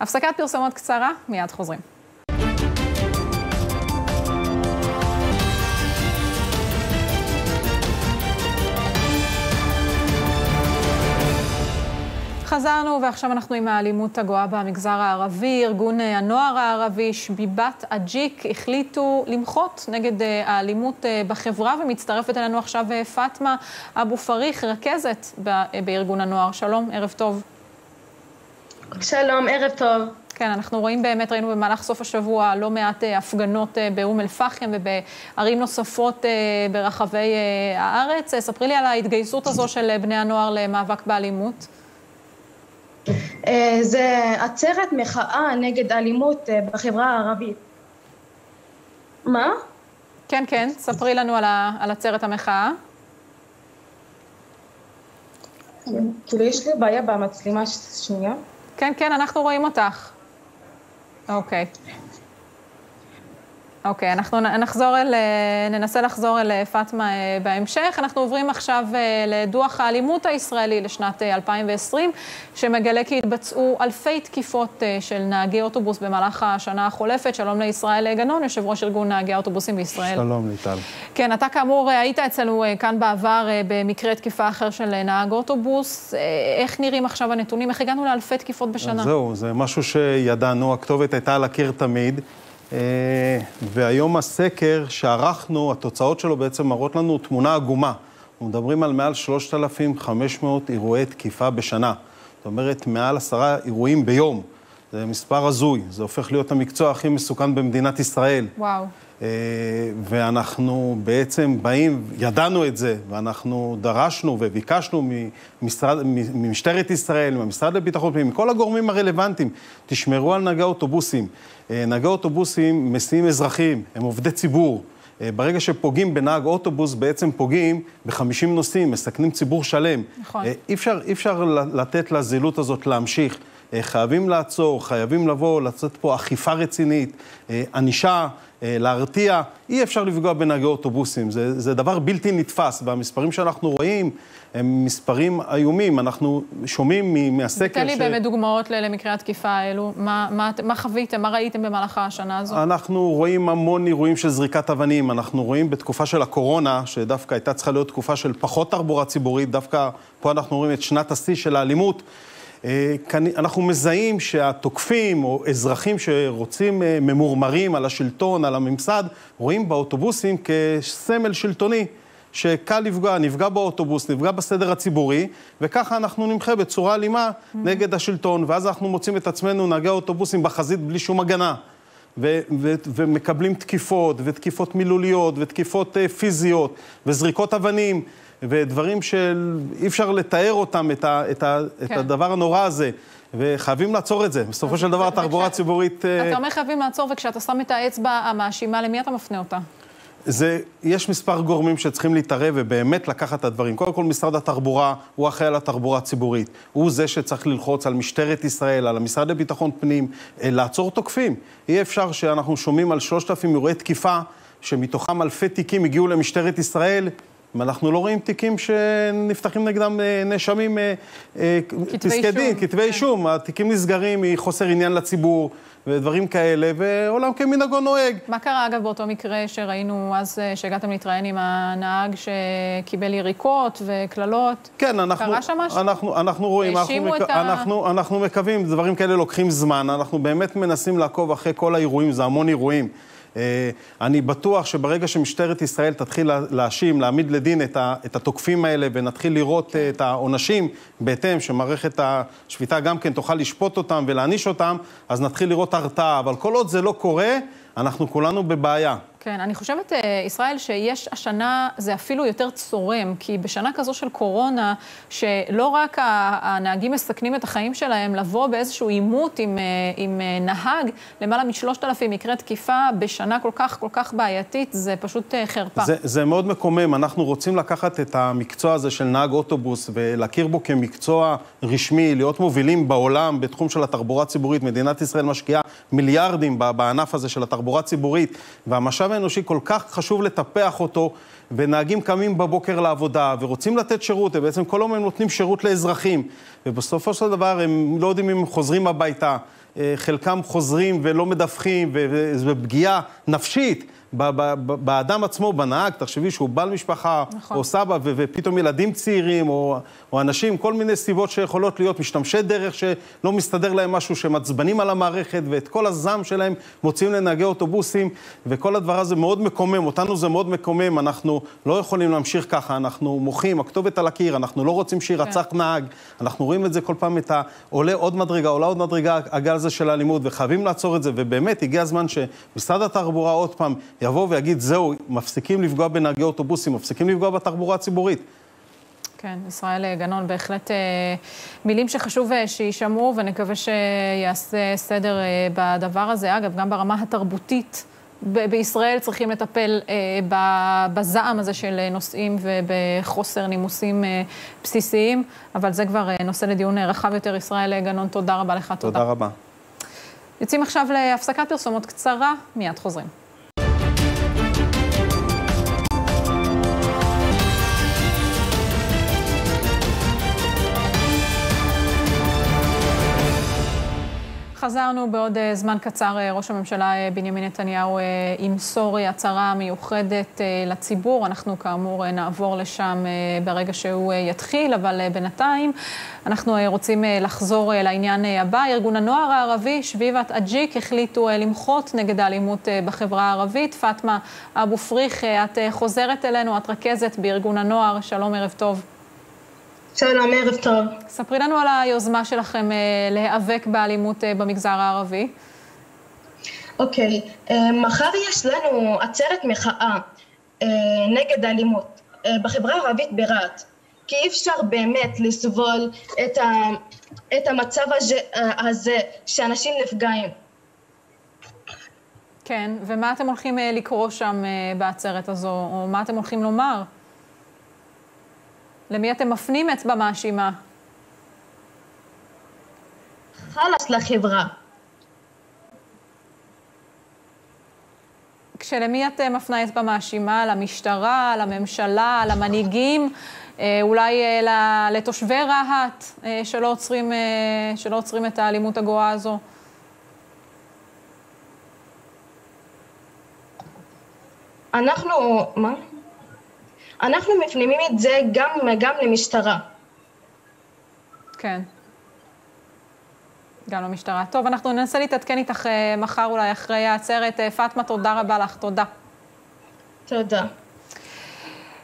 הפסקת פרסומות קצרה, מיד חוזרים. חזרנו, ועכשיו אנחנו עם האלימות הגואה במגזר הערבי. ארגון אה, הנוער הערבי, שביבת אג'יק, החליטו למחות נגד אה, האלימות אה, בחברה, ומצטרפת אלינו עכשיו פאטמה אבו פריח, רכזת בארגון הנוער. שלום, ערב טוב. שלום, ערב טוב. כן, אנחנו רואים באמת, ראינו במהלך סוף השבוע לא מעט הפגנות באום אל-פחם ובערים נוספות ברחבי הארץ. ספרי לי על ההתגייסות הזו של בני הנוער למאבק באלימות. אה, זה עצרת מחאה נגד אלימות אה, בחברה הערבית. מה? כן, כן, ספרי לנו על, עצרת המחאה. כאילו, יש לי בעיה במצלמה שנייה. כן, כן, אנחנו רואים אותך. אוקיי. אוקיי, אנחנו נחזור אל, אה, ננסה לחזור אל אה, פאטמה אה, בהמשך. אנחנו עוברים עכשיו לדוח האלימות הישראלי לשנת 2020, שמגלה כי התבצעו אלפי תקיפות של נהגי אוטובוס במהלך השנה החולפת. שלום לישראל גנון, יושב ראש ארגון נהגי האוטובוסים בישראל. שלום, ליטל. כן, אתה כאמור היית אצלנו כאן בעבר במקרה תקיפה אחר של נהג אוטובוס. איך נראים עכשיו הנתונים? איך הגענו לאלפי תקיפות בשנה? זהו, זה משהו שידענו, הכתובת הייתה על הקיר תמיד. אה, והיום הסקר שערכנו, התוצאות שלו בעצם מראות לנו תמונה עגומה. אנחנו מדברים על מעל 3,500 אירועי תקיפה בשנה. זאת אומרת, מעל עשרה אירועים ביום. זה מספר הזוי, זה הופך להיות המקצוע הכי מסוכן במדינת ישראל. וואו. אה, ואנחנו בעצם באים, ידענו את זה, ואנחנו דרשנו וביקשנו ממשרד, ממשטרת ישראל, מהמשרד לביטחון פנים, מכל הגורמים הרלוונטיים, תשמרו על נהגי אוטובוסים. אה, נהגי אוטובוסים מסיעים אזרחים, הם עובדי ציבור. אה, ברגע שפוגעים בנהג אוטובוס, בעצם פוגעים ב-50 נוסעים, מסכנים ציבור שלם. נכון. אי אפשר, אי אפשר לתת לזילות הזאת להמשיך. חייבים לעצור, חייבים לבוא, לצאת פה אכיפה רצינית, ענישה. אה, להרתיע, אי אפשר לפגוע בנהגי אוטובוסים, זה, זה דבר בלתי נתפס, והמספרים שאנחנו רואים הם מספרים איומים, אנחנו שומעים מהסקר ש... תן לי באמת דוגמאות למקרי התקיפה האלו, מה, מה, מה חוויתם, מה ראיתם במהלך השנה הזו? אנחנו רואים המון אירועים של זריקת אבנים, אנחנו רואים בתקופה של הקורונה, שדווקא הייתה צריכה להיות תקופה של פחות תחבורה ציבורית, דווקא פה אנחנו רואים את שנת השיא של האלימות. אה, אנחנו מזהים שהתוקפים או אזרחים שרוצים אה, ממורמרים על השלטון, על הממסד, רואים באוטובוסים כסמל שלטוני. שקל לפגוע, נפגע באוטובוס, נפגע בסדר הציבורי, וככה אנחנו נמחה בצורה אלימה mm-hmm. נגד השלטון, ואז אנחנו מוצאים את עצמנו, נהגי האוטובוסים, בחזית בלי שום הגנה. ו- ו- ומקבלים תקיפות, ותקיפות מילוליות, ותקיפות uh, פיזיות, וזריקות אבנים. ודברים שאי אפשר לתאר אותם, את, ה, את, ה, כן. את הדבר הנורא הזה. וחייבים לעצור את זה. בסופו של דבר, התחבורה הציבורית... אה, אתה אומר חייבים לעצור, וכשאתה שם את האצבע המאשימה, למי אתה מפנה אותה? זה, יש מספר גורמים שצריכים להתערב ובאמת לקחת את הדברים. קודם כל, משרד התחבורה הוא אחראי על התחבורה הציבורית. הוא זה שצריך ללחוץ על משטרת ישראל, על המשרד לביטחון פנים, אה, לעצור תוקפים. אי אפשר שאנחנו שומעים על 3,000 אירועי תקיפה, שמתוכם אלפי תיקים הגיעו למשטרת ישראל, ואנחנו לא רואים תיקים שנפתחים נגדם אה, נאשמים, אה, אה, פסקי דין, כתבי כן. אישום. התיקים נסגרים מחוסר עניין לציבור ודברים כאלה, ועולם כמנהגו נוהג. מה קרה, אגב, באותו מקרה שראינו אז, שהגעתם להתראיין עם הנהג שקיבל יריקות וקללות? כן, אנחנו... קרה שם משהו? אנחנו, אנחנו רואים, אנחנו, מק... ה... אנחנו, אנחנו מקווים, דברים כאלה לוקחים זמן, אנחנו באמת מנסים לעקוב אחרי כל האירועים, זה המון אירועים. אה, אני בטוח שברגע שמשטרת ישראל תתחיל להאשים, להעמיד לדין את, התוקפים האלה ונתחיל לראות אה, את העונשים בהתאם, שמערכת השפיטה גם כן תוכל לשפוט אותם ולהעניש אותם, אז נתחיל לראות הרתעה. אבל כל עוד זה לא קורה, אנחנו כולנו בבעיה. כן, אני חושבת, אה, ישראל, שיש השנה, זה אפילו יותר צורם, כי בשנה כזו של קורונה, שלא רק הנהגים מסכנים את החיים שלהם, לבוא באיזשהו עימות עם, אה, עם אה, נהג, למעלה משלושת אלפים מקרי תקיפה בשנה כל כך, כל כך בעייתית, זה פשוט חרפה. זה, זה מאוד מקומם. אנחנו רוצים לקחת את המקצוע הזה של נהג אוטובוס ולהכיר בו כמקצוע רשמי, להיות מובילים בעולם בתחום של התחבורה הציבורית. מדינת ישראל משקיעה מיליארדים בענף הזה של התחבורה הציבורית, והמשאב האנושי כל כך חשוב לטפח אותו, ונהגים קמים בבוקר לעבודה ורוצים לתת שירות, ובעצם כל יום הם נותנים שירות לאזרחים, ובסופו של דבר הם לא יודעים אם הם חוזרים הביתה. אה, חלקם חוזרים ולא מדווחים, ופגיעה נפשית. באדם עצמו, בנהג, תחשבי שהוא בעל משפחה, נכון. או סבא, ופתאום ילדים צעירים, או, או אנשים, כל מיני סיבות שיכולות להיות, משתמשי דרך שלא מסתדר להם משהו, שמעצבנים על המערכת, ואת כל הזעם שלהם מוציאים לנהגי אוטובוסים, וכל הדבר הזה מאוד מקומם. אותנו זה מאוד מקומם, אנחנו לא יכולים להמשיך ככה, אנחנו מוחים, הכתובת על הקיר, אנחנו לא רוצים שירצח כן. נהג, אנחנו רואים את זה כל פעם, את העולה עוד מדרגה, עולה עוד מדרגה, הגל הזה של האלימות, וחייבים לעצור את זה, ובאמת, הגיע הזמן שמשרד התחבורה עוד פעם יבוא ויגיד, זהו, מפסיקים לפגוע בנהגי אוטובוסים, מפסיקים לפגוע בתחבורה הציבורית. כן, ישראל גנון, בהחלט אה, מילים שחשוב אה, שיישמעו, ונקווה שיעשה סדר אה, בדבר הזה. אגב, גם ברמה התרבותית, בישראל צריכים לטפל בזעם הזה של נושאים ובחוסר נימוסים בסיסיים, אבל זה כבר נושא לדיון רחב יותר. ישראל גנון, תודה רבה לך. תודה. תודה רבה. יוצאים עכשיו להפסקת פרסומות קצרה, מיד חוזרים. חזרנו בעוד אה, זמן קצר, אה, ראש הממשלה אה, בנימין נתניהו ימסור הצהרה מיוחדת לציבור. אנחנו כאמור נעבור לשם ברגע שהוא יתחיל, אבל בינתיים אנחנו רוצים לחזור לעניין הבא. ארגון הנוער הערבי, שביבת אג'יק, החליטו למחות נגד האלימות בחברה הערבית. פאטמה אבו פריך, את חוזרת אלינו, את רכזת בארגון הנוער. שלום, ערב טוב. שלום, ערב טוב. ספרי לנו על היוזמה שלכם אה, להיאבק באלימות אה, במגזר הערבי. אוקיי, אה, מחר יש לנו עצרת מחאה נגד אלימות בחברה הערבית ברהט. כי אי אפשר באמת לסבול את, ה, את המצב הזה שאנשים נפגעים. כן, ומה אתם הולכים לקרוא שם בעצרת הזו, או מה אתם הולכים לומר? למי אתם מפנים אצבע מאשימה? חלאס לחברה. כשלמי את אה, מפנה אצבע מאשימה? למשטרה, לממשלה, למנהיגים? אה, אולי אה, לתושבי רהט שלא עוצרים, שלא עוצרים את האלימות הגואה הזו? אנחנו, מה? אנחנו מפנימים את זה גם, גם למשטרה. כן. גם למשטרה. טוב, אנחנו ננסה להתעדכן איתך אה, מחר אולי אחרי העצרת. אה, פאטמה, תודה רבה לך. תודה. תודה.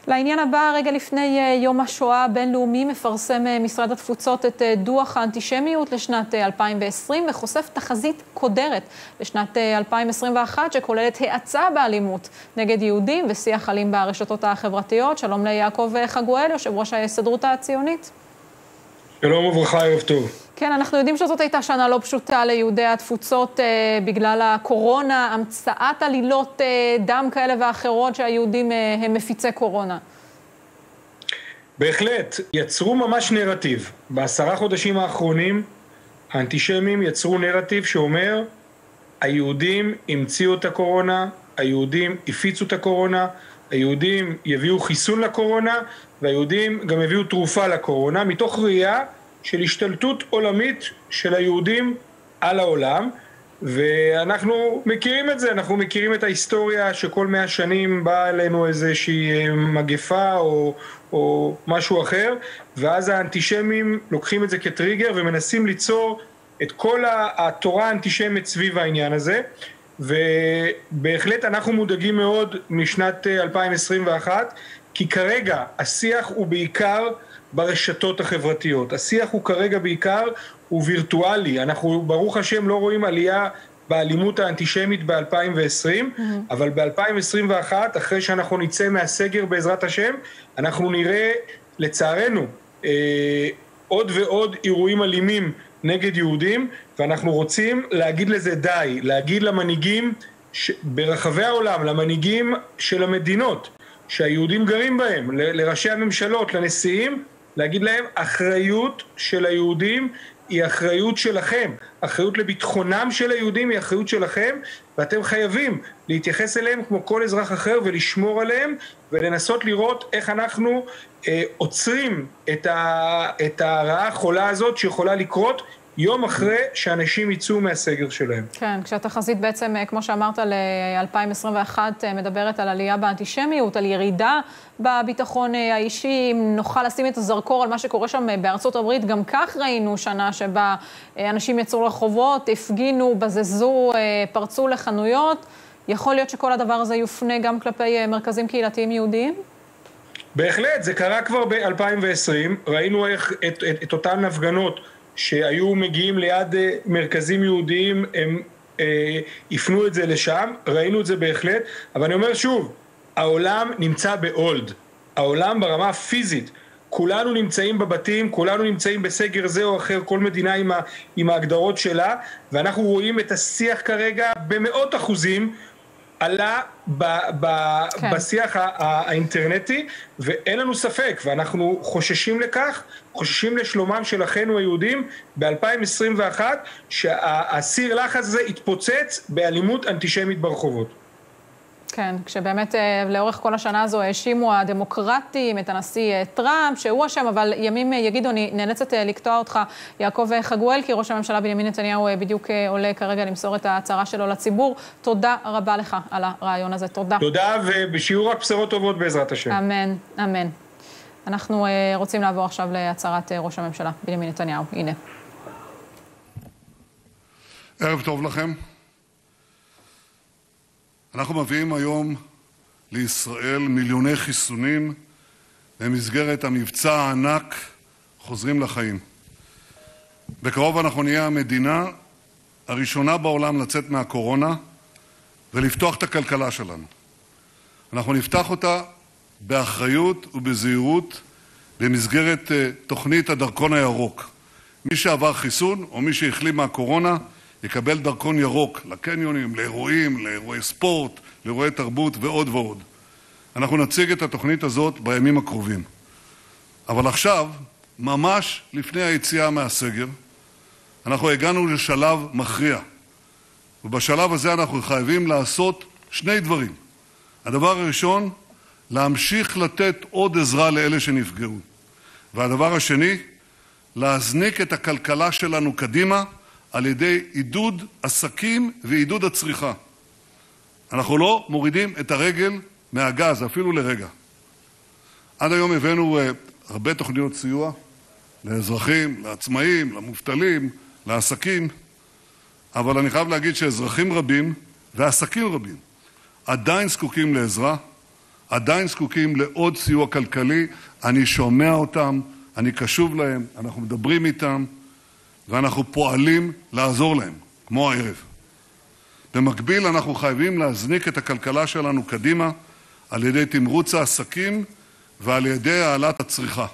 לעניין הבא, רגע לפני אה, יום השואה הבינלאומי, מפרסם אה, משרד התפוצות את אה, דוח האנטישמיות לשנת 2020 וחושף תחזית קודרת לשנת 2021, שכוללת האצה באלימות נגד יהודים ושיח אלים ברשתות החברתיות. שלום ליעקב חגואל, יושב ראש ההסתדרות הציונית. שלום וברכה, ערב טוב. כן, אנחנו יודעים שזאת הייתה שנה לא פשוטה ליהודי התפוצות אה, בגלל הקורונה, המצאת עלילות אה, דם כאלה ואחרות שהיהודים אה, הם מפיצי קורונה. בהחלט, יצרו ממש נרטיב. בעשרה חודשים האחרונים האנטישמים יצרו נרטיב שאומר היהודים המציאו את הקורונה, היהודים הפיצו את הקורונה, היהודים יביאו חיסון לקורונה והיהודים גם הביאו תרופה לקורונה מתוך ראייה של השתלטות עולמית של היהודים על העולם ואנחנו מכירים את זה, אנחנו מכירים את ההיסטוריה שכל מאה שנים באה אלינו איזושהי אה, מגפה או, או משהו אחר ואז האנטישמים לוקחים את זה כטריגר ומנסים ליצור את כל התורה האנטישמית סביב העניין הזה ובהחלט אנחנו מודאגים מאוד משנת 2021 אה, כי כרגע השיח הוא בעיקר ברשתות החברתיות. השיח הוא כרגע בעיקר, הוא וירטואלי. אנחנו ברוך השם לא רואים עלייה באלימות האנטישמית ב-2020, mm-hmm. אבל ב-2021, אחרי שאנחנו נצא מהסגר בעזרת השם, אנחנו נראה, לצערנו, אה, עוד ועוד אירועים אלימים נגד יהודים, ואנחנו רוצים להגיד לזה די, להגיד למנהיגים ש... ברחבי העולם, למנהיגים של המדינות שהיהודים גרים בהם, ל... לראשי הממשלות, לנשיאים, להגיד להם, אחריות של היהודים היא אחריות שלכם. אחריות לביטחונם של היהודים היא אחריות שלכם, ואתם חייבים להתייחס אליהם כמו כל אזרח אחר ולשמור עליהם, ולנסות לראות איך אנחנו אה, עוצרים את, ה, את הרעה החולה הזאת שיכולה לקרות יום אחרי שאנשים יצאו מהסגר שלהם. כן, כשהתחזית בעצם, כמו שאמרת, ל-2021 מדברת על עלייה באנטישמיות, על ירידה בביטחון האישי, אם נוכל לשים את הזרקור על מה שקורה שם בארצות הברית, גם כך ראינו שנה שבה אנשים יצאו לרחובות, הפגינו, בזזו, פרצו לחנויות. יכול להיות שכל הדבר הזה יופנה גם כלפי מרכזים קהילתיים יהודיים? בהחלט, זה קרה כבר ב-2020, ראינו איך את, את, את אותן הפגנות שהיו מגיעים ליד אה, מרכזים יהודיים, הם אה, הפנו את זה לשם, ראינו את זה בהחלט, אבל אני אומר שוב, העולם נמצא בהולד, העולם ברמה הפיזית, כולנו נמצאים בבתים, כולנו נמצאים בסגר זה או אחר, כל מדינה עם, ה, עם ההגדרות שלה, ואנחנו רואים את השיח כרגע במאות אחוזים עלה ב, ב, כן. בשיח האינטרנטי, ואין לנו ספק, ואנחנו חוששים לכך, חוששים לשלומם של אחינו היהודים ב-2021, שהסיר לחץ הזה יתפוצץ באלימות אנטישמית ברחובות. כן, כשבאמת אה, לאורך כל השנה הזו האשימו הדמוקרטים את הנשיא אה, טראמפ, שהוא אשם, אבל ימים אה, יגידו, אני נאלצת לקטוע אותך, יעקב חגואל, כי ראש הממשלה בנימין נתניהו בדיוק עולה כרגע למסור את ההצהרה שלו לציבור. תודה רבה לך על הרעיון הזה, תודה. תודה, ובשיעור רק בשורות טובות בעזרת השם. אמן, אמן. אנחנו רוצים לעבור עכשיו להצהרת ראש הממשלה בנימין נתניהו. הנה. ערב טוב לכם. אנחנו מביאים היום לישראל מיליוני חיסונים במסגרת המבצע הענק חוזרים לחיים. בקרוב אנחנו נהיה המדינה הראשונה בעולם לצאת מהקורונה ולפתוח את הכלכלה שלנו. אנחנו נפתח אותה באחריות ובזהירות במסגרת אה, תוכנית הדרכון הירוק. מי שעבר חיסון או מי שהחלים מהקורונה יקבל דרכון ירוק לקניונים, לאירועים, לאירועי ספורט, לאירועי תרבות ועוד ועוד. אנחנו נציג את התוכנית הזאת בימים הקרובים. אבל עכשיו, ממש לפני היציאה מהסגר, אנחנו הגענו לשלב מכריע. ובשלב הזה אנחנו חייבים לעשות שני דברים. הדבר הראשון, להמשיך לתת עוד עזרה לאלה שנפגעו. והדבר השני, להזניק את הכלכלה שלנו קדימה על ידי עידוד עסקים ועידוד הצריכה. אנחנו לא מורידים את הרגל מהגז, אפילו לרגע. עד היום הבאנו uh, הרבה תוכניות סיוע לאזרחים, לעצמאים, למובטלים, לעסקים, אבל אני חייב להגיד שאזרחים רבים ועסקים רבים עדיין זקוקים לעזרה, עדיין זקוקים לעוד סיוע כלכלי. אני שומע אותם, אני קשוב להם, אנחנו מדברים איתם. ואנחנו פועלים לעזור להם, כמו הערב. במקביל אנחנו חייבים להזניק את הכלכלה שלנו קדימה על ידי תמרוץ העסקים ועל ידי העלאת הצריכה.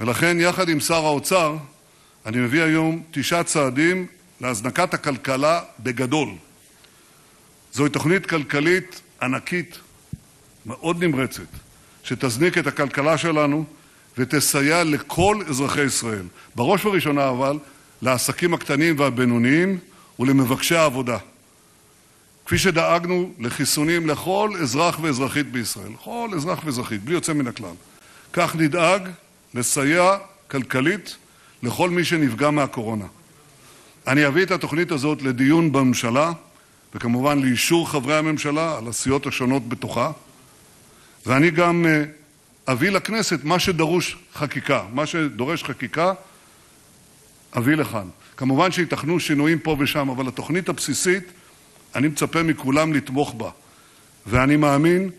ולכן, יחד עם שר האוצר, אני מביא היום תשעה צעדים להזנקת הכלכלה בגדול. זוהי תוכנית כלכלית ענקית, מאוד נמרצת, שתזניק את הכלכלה שלנו ותסייע לכל אזרחי ישראל, בראש ובראשונה אבל לעסקים הקטנים והבינוניים ולמבקשי העבודה. כפי שדאגנו לחיסונים לכל אזרח ואזרחית בישראל, כל אזרח ואזרחית, בלי יוצא מן הכלל, כך נדאג לסייע כלכלית לכל מי שנפגע מהקורונה. אני אביא את התוכנית הזאת לדיון בממשלה, וכמובן לאישור חברי הממשלה על הסיעות השונות בתוכה, ואני גם אה, אביא לכנסת מה שדרוש חקיקה, מה שדורש חקיקה, אביא לכאן. כמובן שייתכנו שינויים פה ושם, אבל התוכנית הבסיסית, אני מצפה מכולם לתמוך בה. ואני מאמין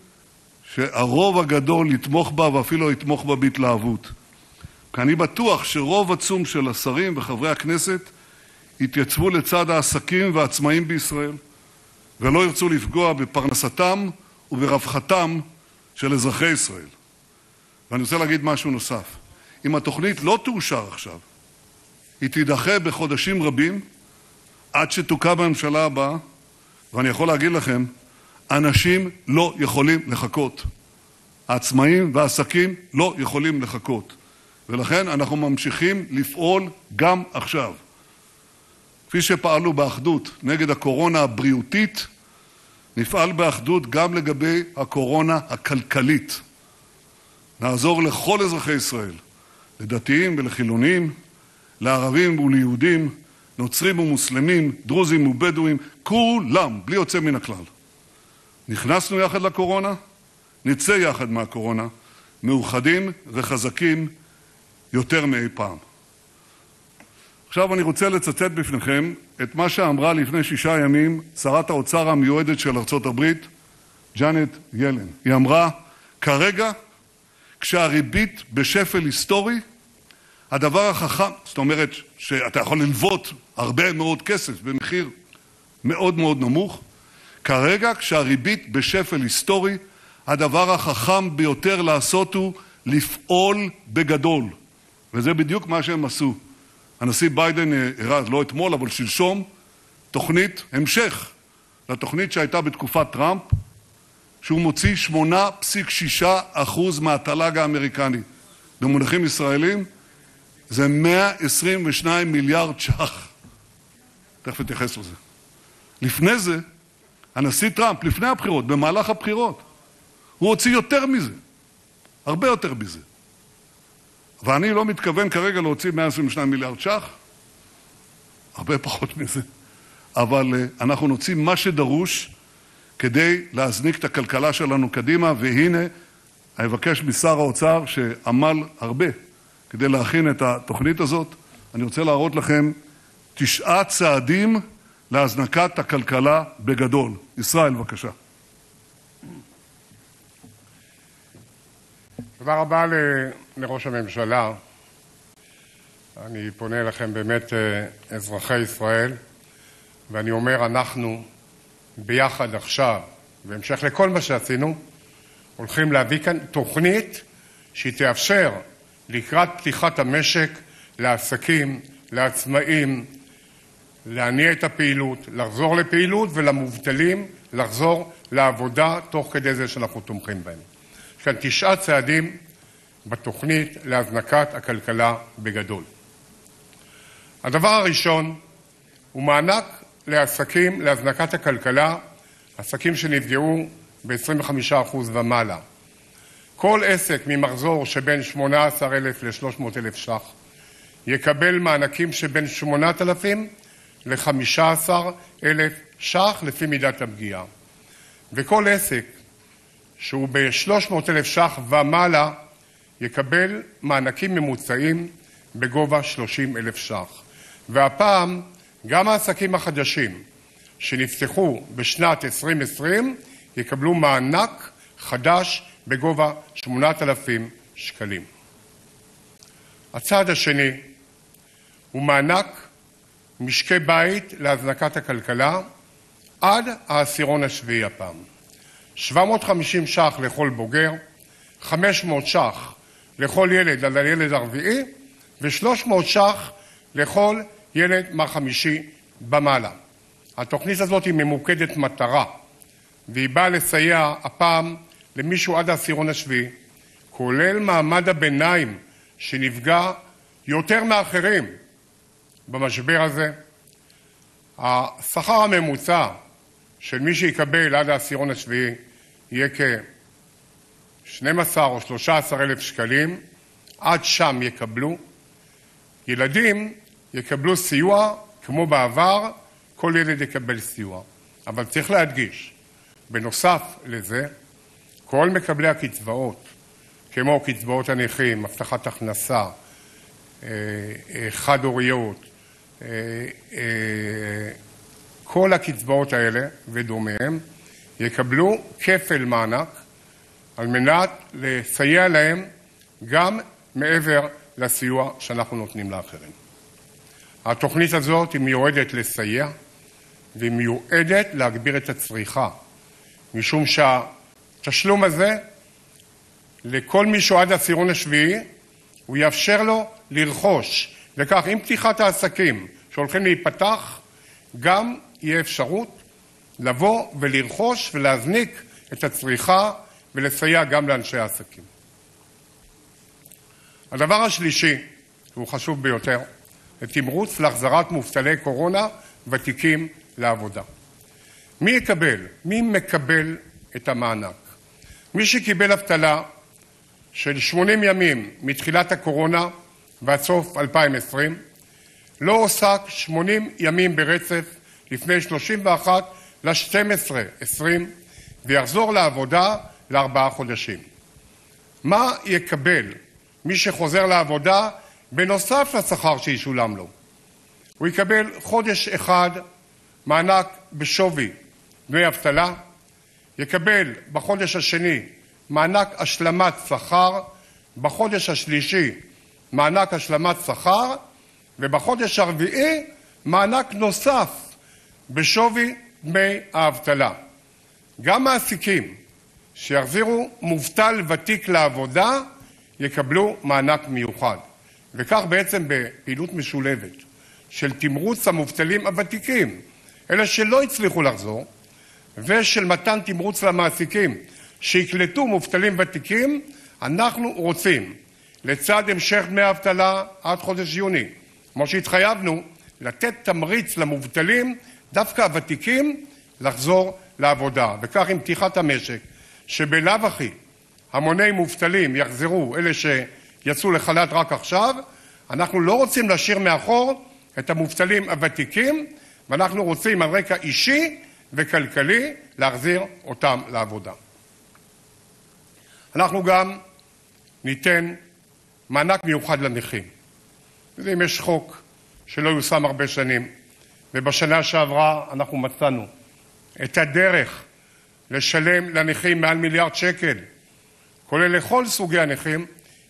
שהרוב הגדול יתמוך בה ואפילו יתמוך בה בהתלהבות. כי אני בטוח שרוב עצום של השרים וחברי הכנסת יתייצבו לצד העסקים והעצמאים בישראל ולא ירצו לפגוע בפרנסתם וברווחתם של אזרחי ישראל. ואני רוצה להגיד משהו נוסף. אם התוכנית לא תאושר עכשיו, היא תידחה בחודשים רבים עד שתוקם הממשלה הבאה, ואני יכול להגיד לכם, אנשים לא יכולים לחכות. העצמאים והעסקים לא יכולים לחכות. ולכן אנחנו ממשיכים לפעול גם עכשיו. כפי שפעלנו באחדות נגד הקורונה הבריאותית, נפעל באחדות גם לגבי הקורונה הכלכלית. נעזור לכל אזרחי ישראל, לדתיים ולחילונים, לערבים וליהודים, נוצרים ומוסלמים, דרוזים ובדואים, כולם, בלי יוצא מן הכלל. נכנסנו יחד לקורונה, נצא יחד מהקורונה, מאוחדים וחזקים יותר מאי פעם. עכשיו אני רוצה לצטט בפניכם את מה שאמרה לפני שישה ימים שרת האוצר המיועדת של ארצות הברית, ג'אנט ילן. היא אמרה, כרגע, כשהריבית בשפל היסטורי, הדבר החכם, זאת אומרת שאתה יכול ללוות הרבה מאוד כסף במחיר מאוד מאוד נמוך, כרגע כשהריבית בשפל היסטורי, הדבר החכם ביותר לעשות הוא לפעול בגדול. וזה בדיוק מה שהם עשו. הנשיא ביידן הראה, לא אתמול, אבל שלשום, תוכנית המשך לתוכנית שהייתה בתקופת טראמפ, שהוא מוציא 8.6 אחוז מהתל"ג האמריקני. במונחים ישראלים זה 122 מיליארד ש"ח. תכף אתייחס לזה. לפני זה, הנשיא טראמפ, לפני הבחירות, במהלך הבחירות, הוא הוציא יותר מזה, הרבה יותר מזה. ואני לא מתכוון כרגע להוציא 122 מיליארד ש"ח, הרבה פחות מזה, אבל uh, אנחנו נוציא מה שדרוש כדי להזניק את הכלכלה שלנו קדימה, והנה, אני אבקש משר האוצר, שעמל הרבה כדי להכין את התוכנית הזאת, אני רוצה להראות לכם תשעה צעדים להזנקת הכלכלה בגדול. ישראל, בבקשה. תודה רבה לראש הממשלה. אני פונה אליכם באמת, אזרחי ישראל, ואני אומר, אנחנו ביחד עכשיו, בהמשך לכל מה שעשינו, הולכים להביא כאן תוכנית שהיא תאפשר לקראת פתיחת המשק לעסקים, לעצמאים, להניע את הפעילות, לחזור לפעילות, ולמובטלים לחזור לעבודה תוך כדי זה שאנחנו תומכים בהם. יש כאן תשעה צעדים בתוכנית להזנקת הכלכלה בגדול. הדבר הראשון הוא מענק לעסקים להזנקת הכלכלה, עסקים שנפגעו ב-25% ומעלה. כל עסק ממחזור שבין 18,000 ל-300,000 ש"ח יקבל מענקים שבין 8,000 ל-15,000 ש"ח לפי מידת הפגיעה. וכל עסק שהוא ב-300,000 ש"ח ומעלה יקבל מענקים ממוצעים בגובה 30,000 ש"ח. והפעם גם העסקים החדשים שנפתחו בשנת 2020 יקבלו מענק חדש בגובה 8,000 שקלים. הצעד השני הוא מענק משקי בית להזנקת הכלכלה עד העשירון השביעי הפעם. 750 ש"ח לכל בוגר, 500 ש"ח לכל ילד עד הילד הרביעי ו-300 ש"ח לכל ילד מהחמישי במעלה. התוכנית הזאת היא ממוקדת מטרה והיא באה לסייע הפעם למישהו עד העשירון השביעי, כולל מעמד הביניים שנפגע יותר מאחרים במשבר הזה. השכר הממוצע של מי שיקבל עד העשירון השביעי יהיה כ-12 או 13 אלף שקלים, עד שם יקבלו. ילדים יקבלו סיוע כמו בעבר, כל ילד יקבל סיוע. אבל צריך להדגיש, בנוסף לזה, כל מקבלי הקצבאות, כמו קצבאות הנכים, הבטחת הכנסה, אה, אה, חד-הוריות, אה, כל הקצבאות האלה ודומיהם יקבלו כפל מענק על מנת לסייע להם גם מעבר לסיוע שאנחנו נותנים לאחרים. התוכנית הזאת היא מיועדת לסייע והיא מיועדת להגביר את הצריכה, משום שהתשלום הזה לכל מי שהוא עד העשירון השביעי, הוא יאפשר לו לרכוש. וכך, עם פתיחת העסקים שהולכים להיפתח, גם יהיה אפשרות לבוא ולרכוש ולהזניק את הצריכה ולסייע גם לאנשי העסקים. הדבר השלישי, והוא חשוב ביותר, זה תמרוץ להחזרת מובטלי קורונה ותיקים לעבודה. מי יקבל? מי מקבל את המענק? מי שקיבל אבטלה של 80 ימים מתחילת הקורונה ועד סוף 2020 לא הועסק 80 ימים ברצף לפני 31 ל-12 20 ויחזור לעבודה לארבעה חודשים. מה יקבל מי שחוזר לעבודה בנוסף לשכר שישולם לו? הוא יקבל חודש אחד מענק בשווי דמי אבטלה, יקבל בחודש השני מענק השלמת שכר, בחודש השלישי מענק השלמת שכר ובחודש הרביעי מענק נוסף בשווי דמי האבטלה. גם מעסיקים שיחזירו מובטל ותיק לעבודה יקבלו מענק מיוחד. וכך בעצם בפעילות משולבת של תמרוץ המובטלים הוותיקים, אלה שלא הצליחו לחזור, ושל מתן תמרוץ למעסיקים שיקלטו מובטלים ותיקים, אנחנו רוצים, לצד המשך דמי האבטלה עד חודש יוני, כמו שהתחייבנו, לתת תמריץ למובטלים, דווקא הוותיקים, לחזור לעבודה. וכך עם פתיחת המשק, שבלאו הכי המוני מובטלים יחזרו, אלה שיצאו לחל"ת רק עכשיו, אנחנו לא רוצים להשאיר מאחור את המובטלים הוותיקים, ואנחנו רוצים על רקע אישי וכלכלי להחזיר אותם לעבודה. אנחנו גם ניתן מענק מיוחד לנכים. אם יש חוק שלא יושם הרבה שנים, ובשנה שעברה אנחנו מצאנו את הדרך לשלם לנכים מעל מיליארד שקל, כולל לכל סוגי הנכים,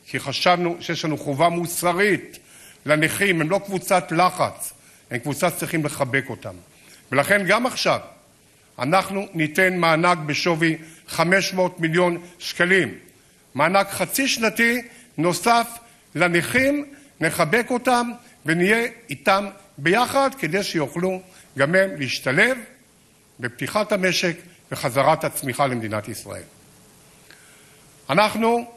כי חשבנו שיש לנו חובה מוסרית לנכים, הם לא קבוצת לחץ, הם קבוצה שצריכים לחבק אותם. ולכן גם עכשיו אנחנו ניתן מענק בשווי 500 מיליון שקלים, מענק חצי שנתי נוסף לנכים, נחבק אותם ונהיה איתם ביחד כדי שיוכלו גם הם להשתלב בפתיחת המשק וחזרת הצמיחה למדינת ישראל. אנחנו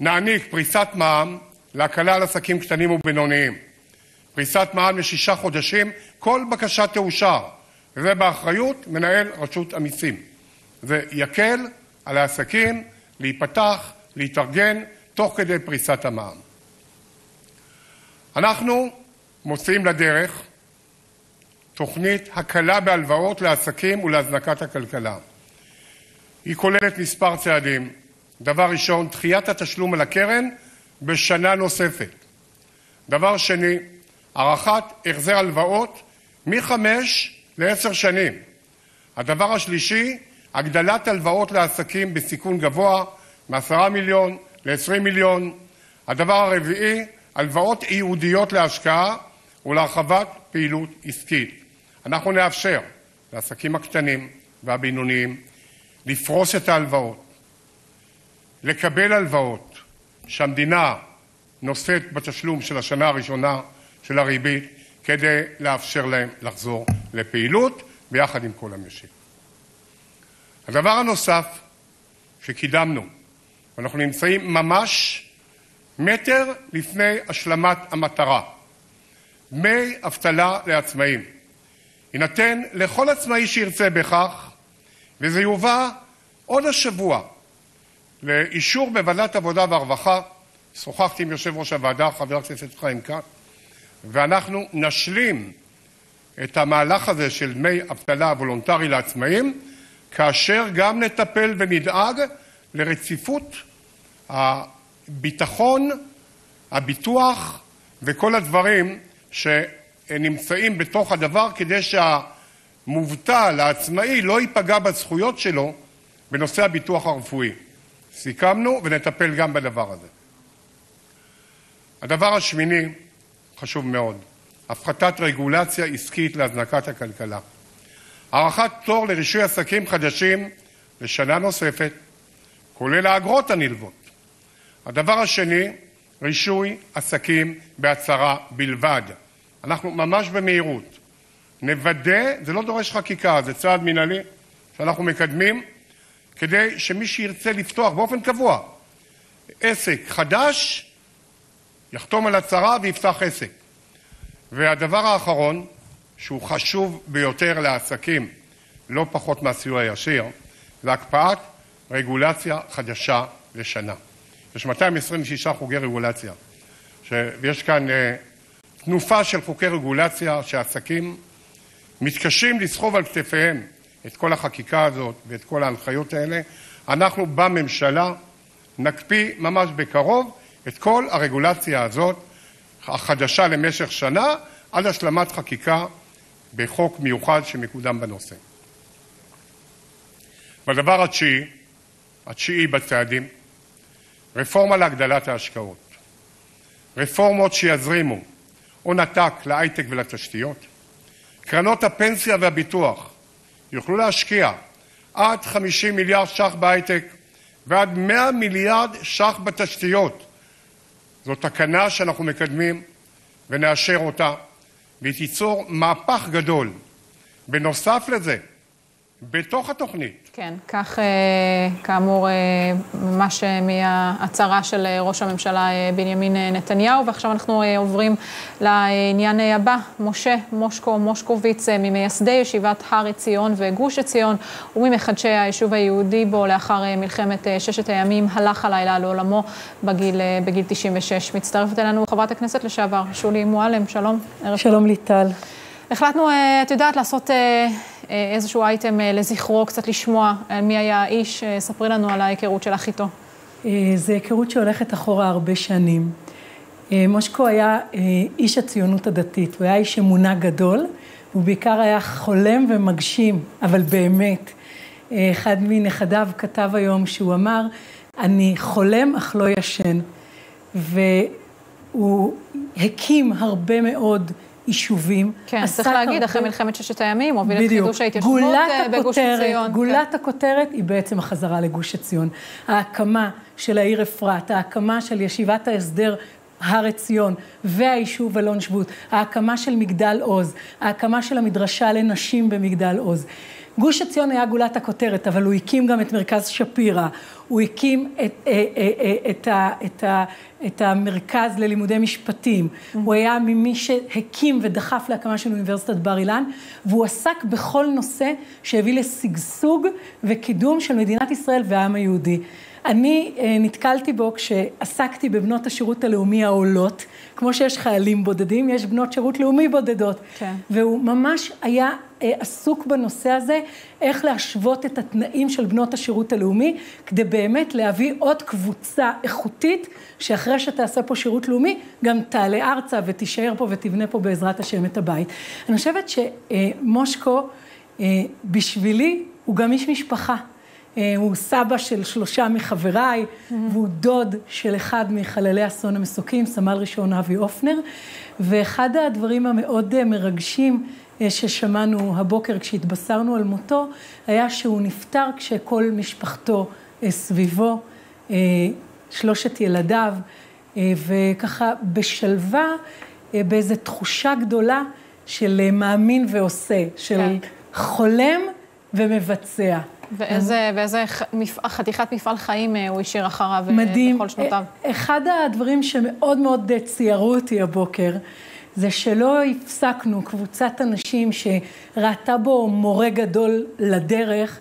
נעניק פריסת מע"מ להקלה על עסקים קטנים ובינוניים. פריסת מע"מ לשישה חודשים, כל בקשה תאושר, וזה באחריות מנהל רשות המיסים. זה יקל על העסקים להיפתח, להתארגן, תוך כדי פריסת המע"מ. אנחנו מוציאים לדרך תוכנית הקלה בהלוואות לעסקים ולהזנקת הכלכלה. היא כוללת מספר צעדים. דבר ראשון, דחיית התשלום על הקרן בשנה נוספת. דבר שני, הארכת החזר הלוואות מחמש לעשר שנים. הדבר השלישי, הגדלת הלוואות לעסקים בסיכון גבוה מ-10 מיליון ל-20 מיליון. הדבר הרביעי, הלוואות ייעודיות להשקעה ולהרחבת פעילות עסקית. אנחנו נאפשר לעסקים הקטנים והבינוניים לפרוס את ההלוואות, לקבל הלוואות שהמדינה נושאת בתשלום של השנה הראשונה של הריבית כדי לאפשר להם לחזור לפעילות ביחד עם כל המשק. הדבר הנוסף שקידמנו, ואנחנו נמצאים ממש מטר לפני השלמת המטרה, דמי אבטלה לעצמאים. יינתן לכל עצמאי שירצה בכך, וזה יובא עוד השבוע לאישור בוועדת העבודה והרווחה. שוחחתי עם יושב ראש הוועדה, חבר הכנסת חיים כץ, ואנחנו נשלים את המהלך הזה של דמי אבטלה וולונטרי לעצמאים, כאשר גם נטפל ונדאג לרציפות הביטחון, הביטוח וכל הדברים שנמצאים בתוך הדבר כדי שהמובטל, העצמאי, לא ייפגע בזכויות שלו בנושא הביטוח הרפואי. סיכמנו ונטפל גם בדבר הזה. הדבר השמיני, חשוב מאוד, הפחתת רגולציה עסקית להזנקת הכלכלה. הארכת פטור לרישוי עסקים חדשים לשנה נוספת, כולל האגרות הנלוות. הדבר השני, רישוי עסקים בהצהרה בלבד. אנחנו ממש במהירות נוודא, זה לא זה צעד מנהלי שאנחנו מקדמים, כדי שמי שירצה לפתוח באופן קבוע עסק חדש, יחתום על הצהרה ויפתח עסק. והדבר האחרון, שהוא חשוב ביותר לעסקים, לא פחות מהסיוע הישיר, זה הקפאת רגולציה חדשה לשנה. יש 226 חוגי רגולציה. ויש כאן uh, תנופה של חוקי רגולציה שעסקים מתקשים לסחוב על כתפיהם את כל החקיקה הזאת ואת כל ההנחיות האלה. אנחנו בממשלה נקפיא ממש בקרוב את כל הרגולציה הזאת החדשה למשך שנה עד השלמת חקיקה בחוק מיוחד שמקודם בנושא. והדבר התשיעי, התשיעי בצעדים, רפורמה להגדלת ההשקעות. רפורמות שיזרימו להייטק ולתשתיות. קרנות הפנסיה והביטוח יוכלו להשקיע עד 50 מיליארד ש"ח בהייטק ועד 100 מיליארד ש"ח בתשתיות. זו תקנה שאנחנו מקדמים ונאשר אותה, והיא תיצור מהפך גדול. בנוסף לזה, בתוך התוכנית. כן, כך אה, כאמור, אה, ממש אה, מההצהרה של ראש הממשלה בנימין נתניהו, ועכשיו אנחנו עוברים לעניין הבא. משה מושקו מושקוביץ, ממייסדי ישיבת הר עציון וגוש עציון, וממחדשי היישוב היהודי בו לאחר מלחמת ששת הימים, הלך הלילה לעולמו בגיל, בגיל 96. מצטרפת אלינו חברת הכנסת לשעבר, שולי מועלם, שלום. שלום ליטל. החלטנו, את יודעת, לעשות אה, איזשהו אייטם אה, לזכרו, קצת לשמוע מי היה האיש. אה, ספרי לנו על ההיכרות שלך איתו. זו היכרות שהולכת אחורה הרבה שנים. מושקו היה איש הציונות הדתית, הוא היה איש אמונה גדול, הוא בעיקר היה חולם ומגשים, אבל באמת. אחד מנכדיו כתב היום שהוא אמר, אני חולם אך לא ישן. והוא הקים הרבה מאוד יישובים. כן, צריך להגיד, הרבה... אחרי מלחמת ששת הימים, הוביל את חידוש ההתיישבות אה, בגוש עציון. כן. גולת כן. הכותרת היא בעצם החזרה לגוש עציון. ההקמה של העיר אפרת, ההקמה של ישיבת ההסדר הר עציון והיישוב אלון שבות, ההקמה של מגדל עוז, ההקמה של המדרשה לנשים במגדל עוז. גוש עציון היה גולת הכותרת, אבל הוא הקים גם את מרכז שפירא, הוא הקים את, אה, אה, את, את, את המרכז ללימודי משפטים. הוא היה ממי שהקים ודחף להקמה של אוניברסיטת בר אילן, והוא עסק בכל נושא שהביא לשגשוג וקידום של מדינת ישראל והעם היהודי. אני אה, נתקלתי בו כשעסקתי בבנות השירות הלאומי העולות, כמו שיש חיילים בודדים, יש בנות שירות לאומי בודדות. כן. והוא ממש היה אה, עסוק בנושא הזה, איך להשוות את התנאים של בנות השירות הלאומי, כדי באמת להביא עוד קבוצה איכותית, שאחרי שתעשה פה שירות לאומי, גם תעלה ארצה ותישאר פה ותבנה פה בעזרת השם את הבית. אני חושבת שמושקו, אה, בשבילי, הוא גם איש משפחה. אה, הוא סבא של שלושה מחבריי, mm-hmm. והוא דוד של אחד מחללי אסון המסוקים, סמל ראשון אבי אופנר. ואחד הדברים המאוד אה, מרגשים אה, ששמענו הבוקר כשהתבשרנו על מותו, היה שהוא נפטר כשכל משפחתו סביבו, שלושת ילדיו, וככה בשלווה, באיזו תחושה גדולה של מאמין ועושה, של כן. חולם ומבצע. ואיזה, ואיזה חתיכת מפעל חיים אה, הוא השאיר אחריו אה, מדהים. בכל שנותיו. אה, אחד הדברים שמאוד מאוד ציירו אותי הבוקר, זה שלא הפסקנו, קבוצת אנשים שראתה בו מורה גדול לדרך,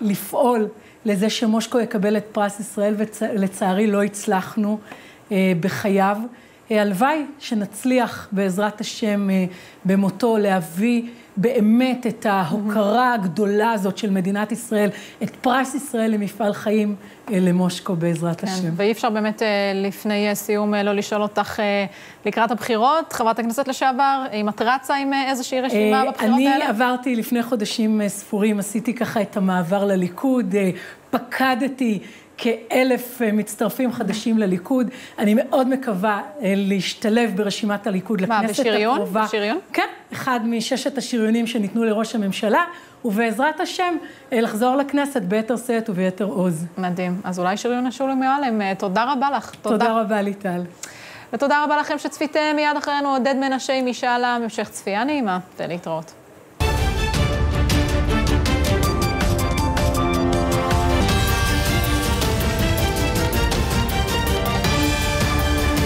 לפעול לזה שמושקו יקבל את פרס ישראל, ולצערי לא הצלחנו בחייו. הלוואי שנצליח בעזרת השם במותו להביא באמת את ההוקרה הגדולה הזאת של מדינת ישראל, את פרס ישראל למפעל חיים אה, למושקו בעזרת כן, השם. ואי אפשר באמת אה, לפני אה, סיום לא לשאול אותך לקראת הבחירות, חברת הכנסת לשעבר, אם את רצה עם איזושהי רשימה בבחירות אני האלה? אני עברתי לפני חודשים ספורים, עשיתי ככה את המעבר לליכוד, פקדתי כאלף אה, מצטרפים חדשים לליכוד. אני מאוד מקווה אה, להשתלב ברשימת הליכוד לכנסת הקרובה. מה, בשריון? בשריון? כן, אחד מששת השריונים שניתנו לראש הממשלה, ובעזרת השם אה, לחזור לכנסת ביתר שאת וביתר עוז. מדהים. אז אולי שריון השולי מועלם, תודה רבה לך. תודה. תודה רבה, ליטל. ותודה רבה לכם שצפיתם מיד אחרינו עודד מנשה עם משאל עם, המשך צפייה נעימה ולהתראות.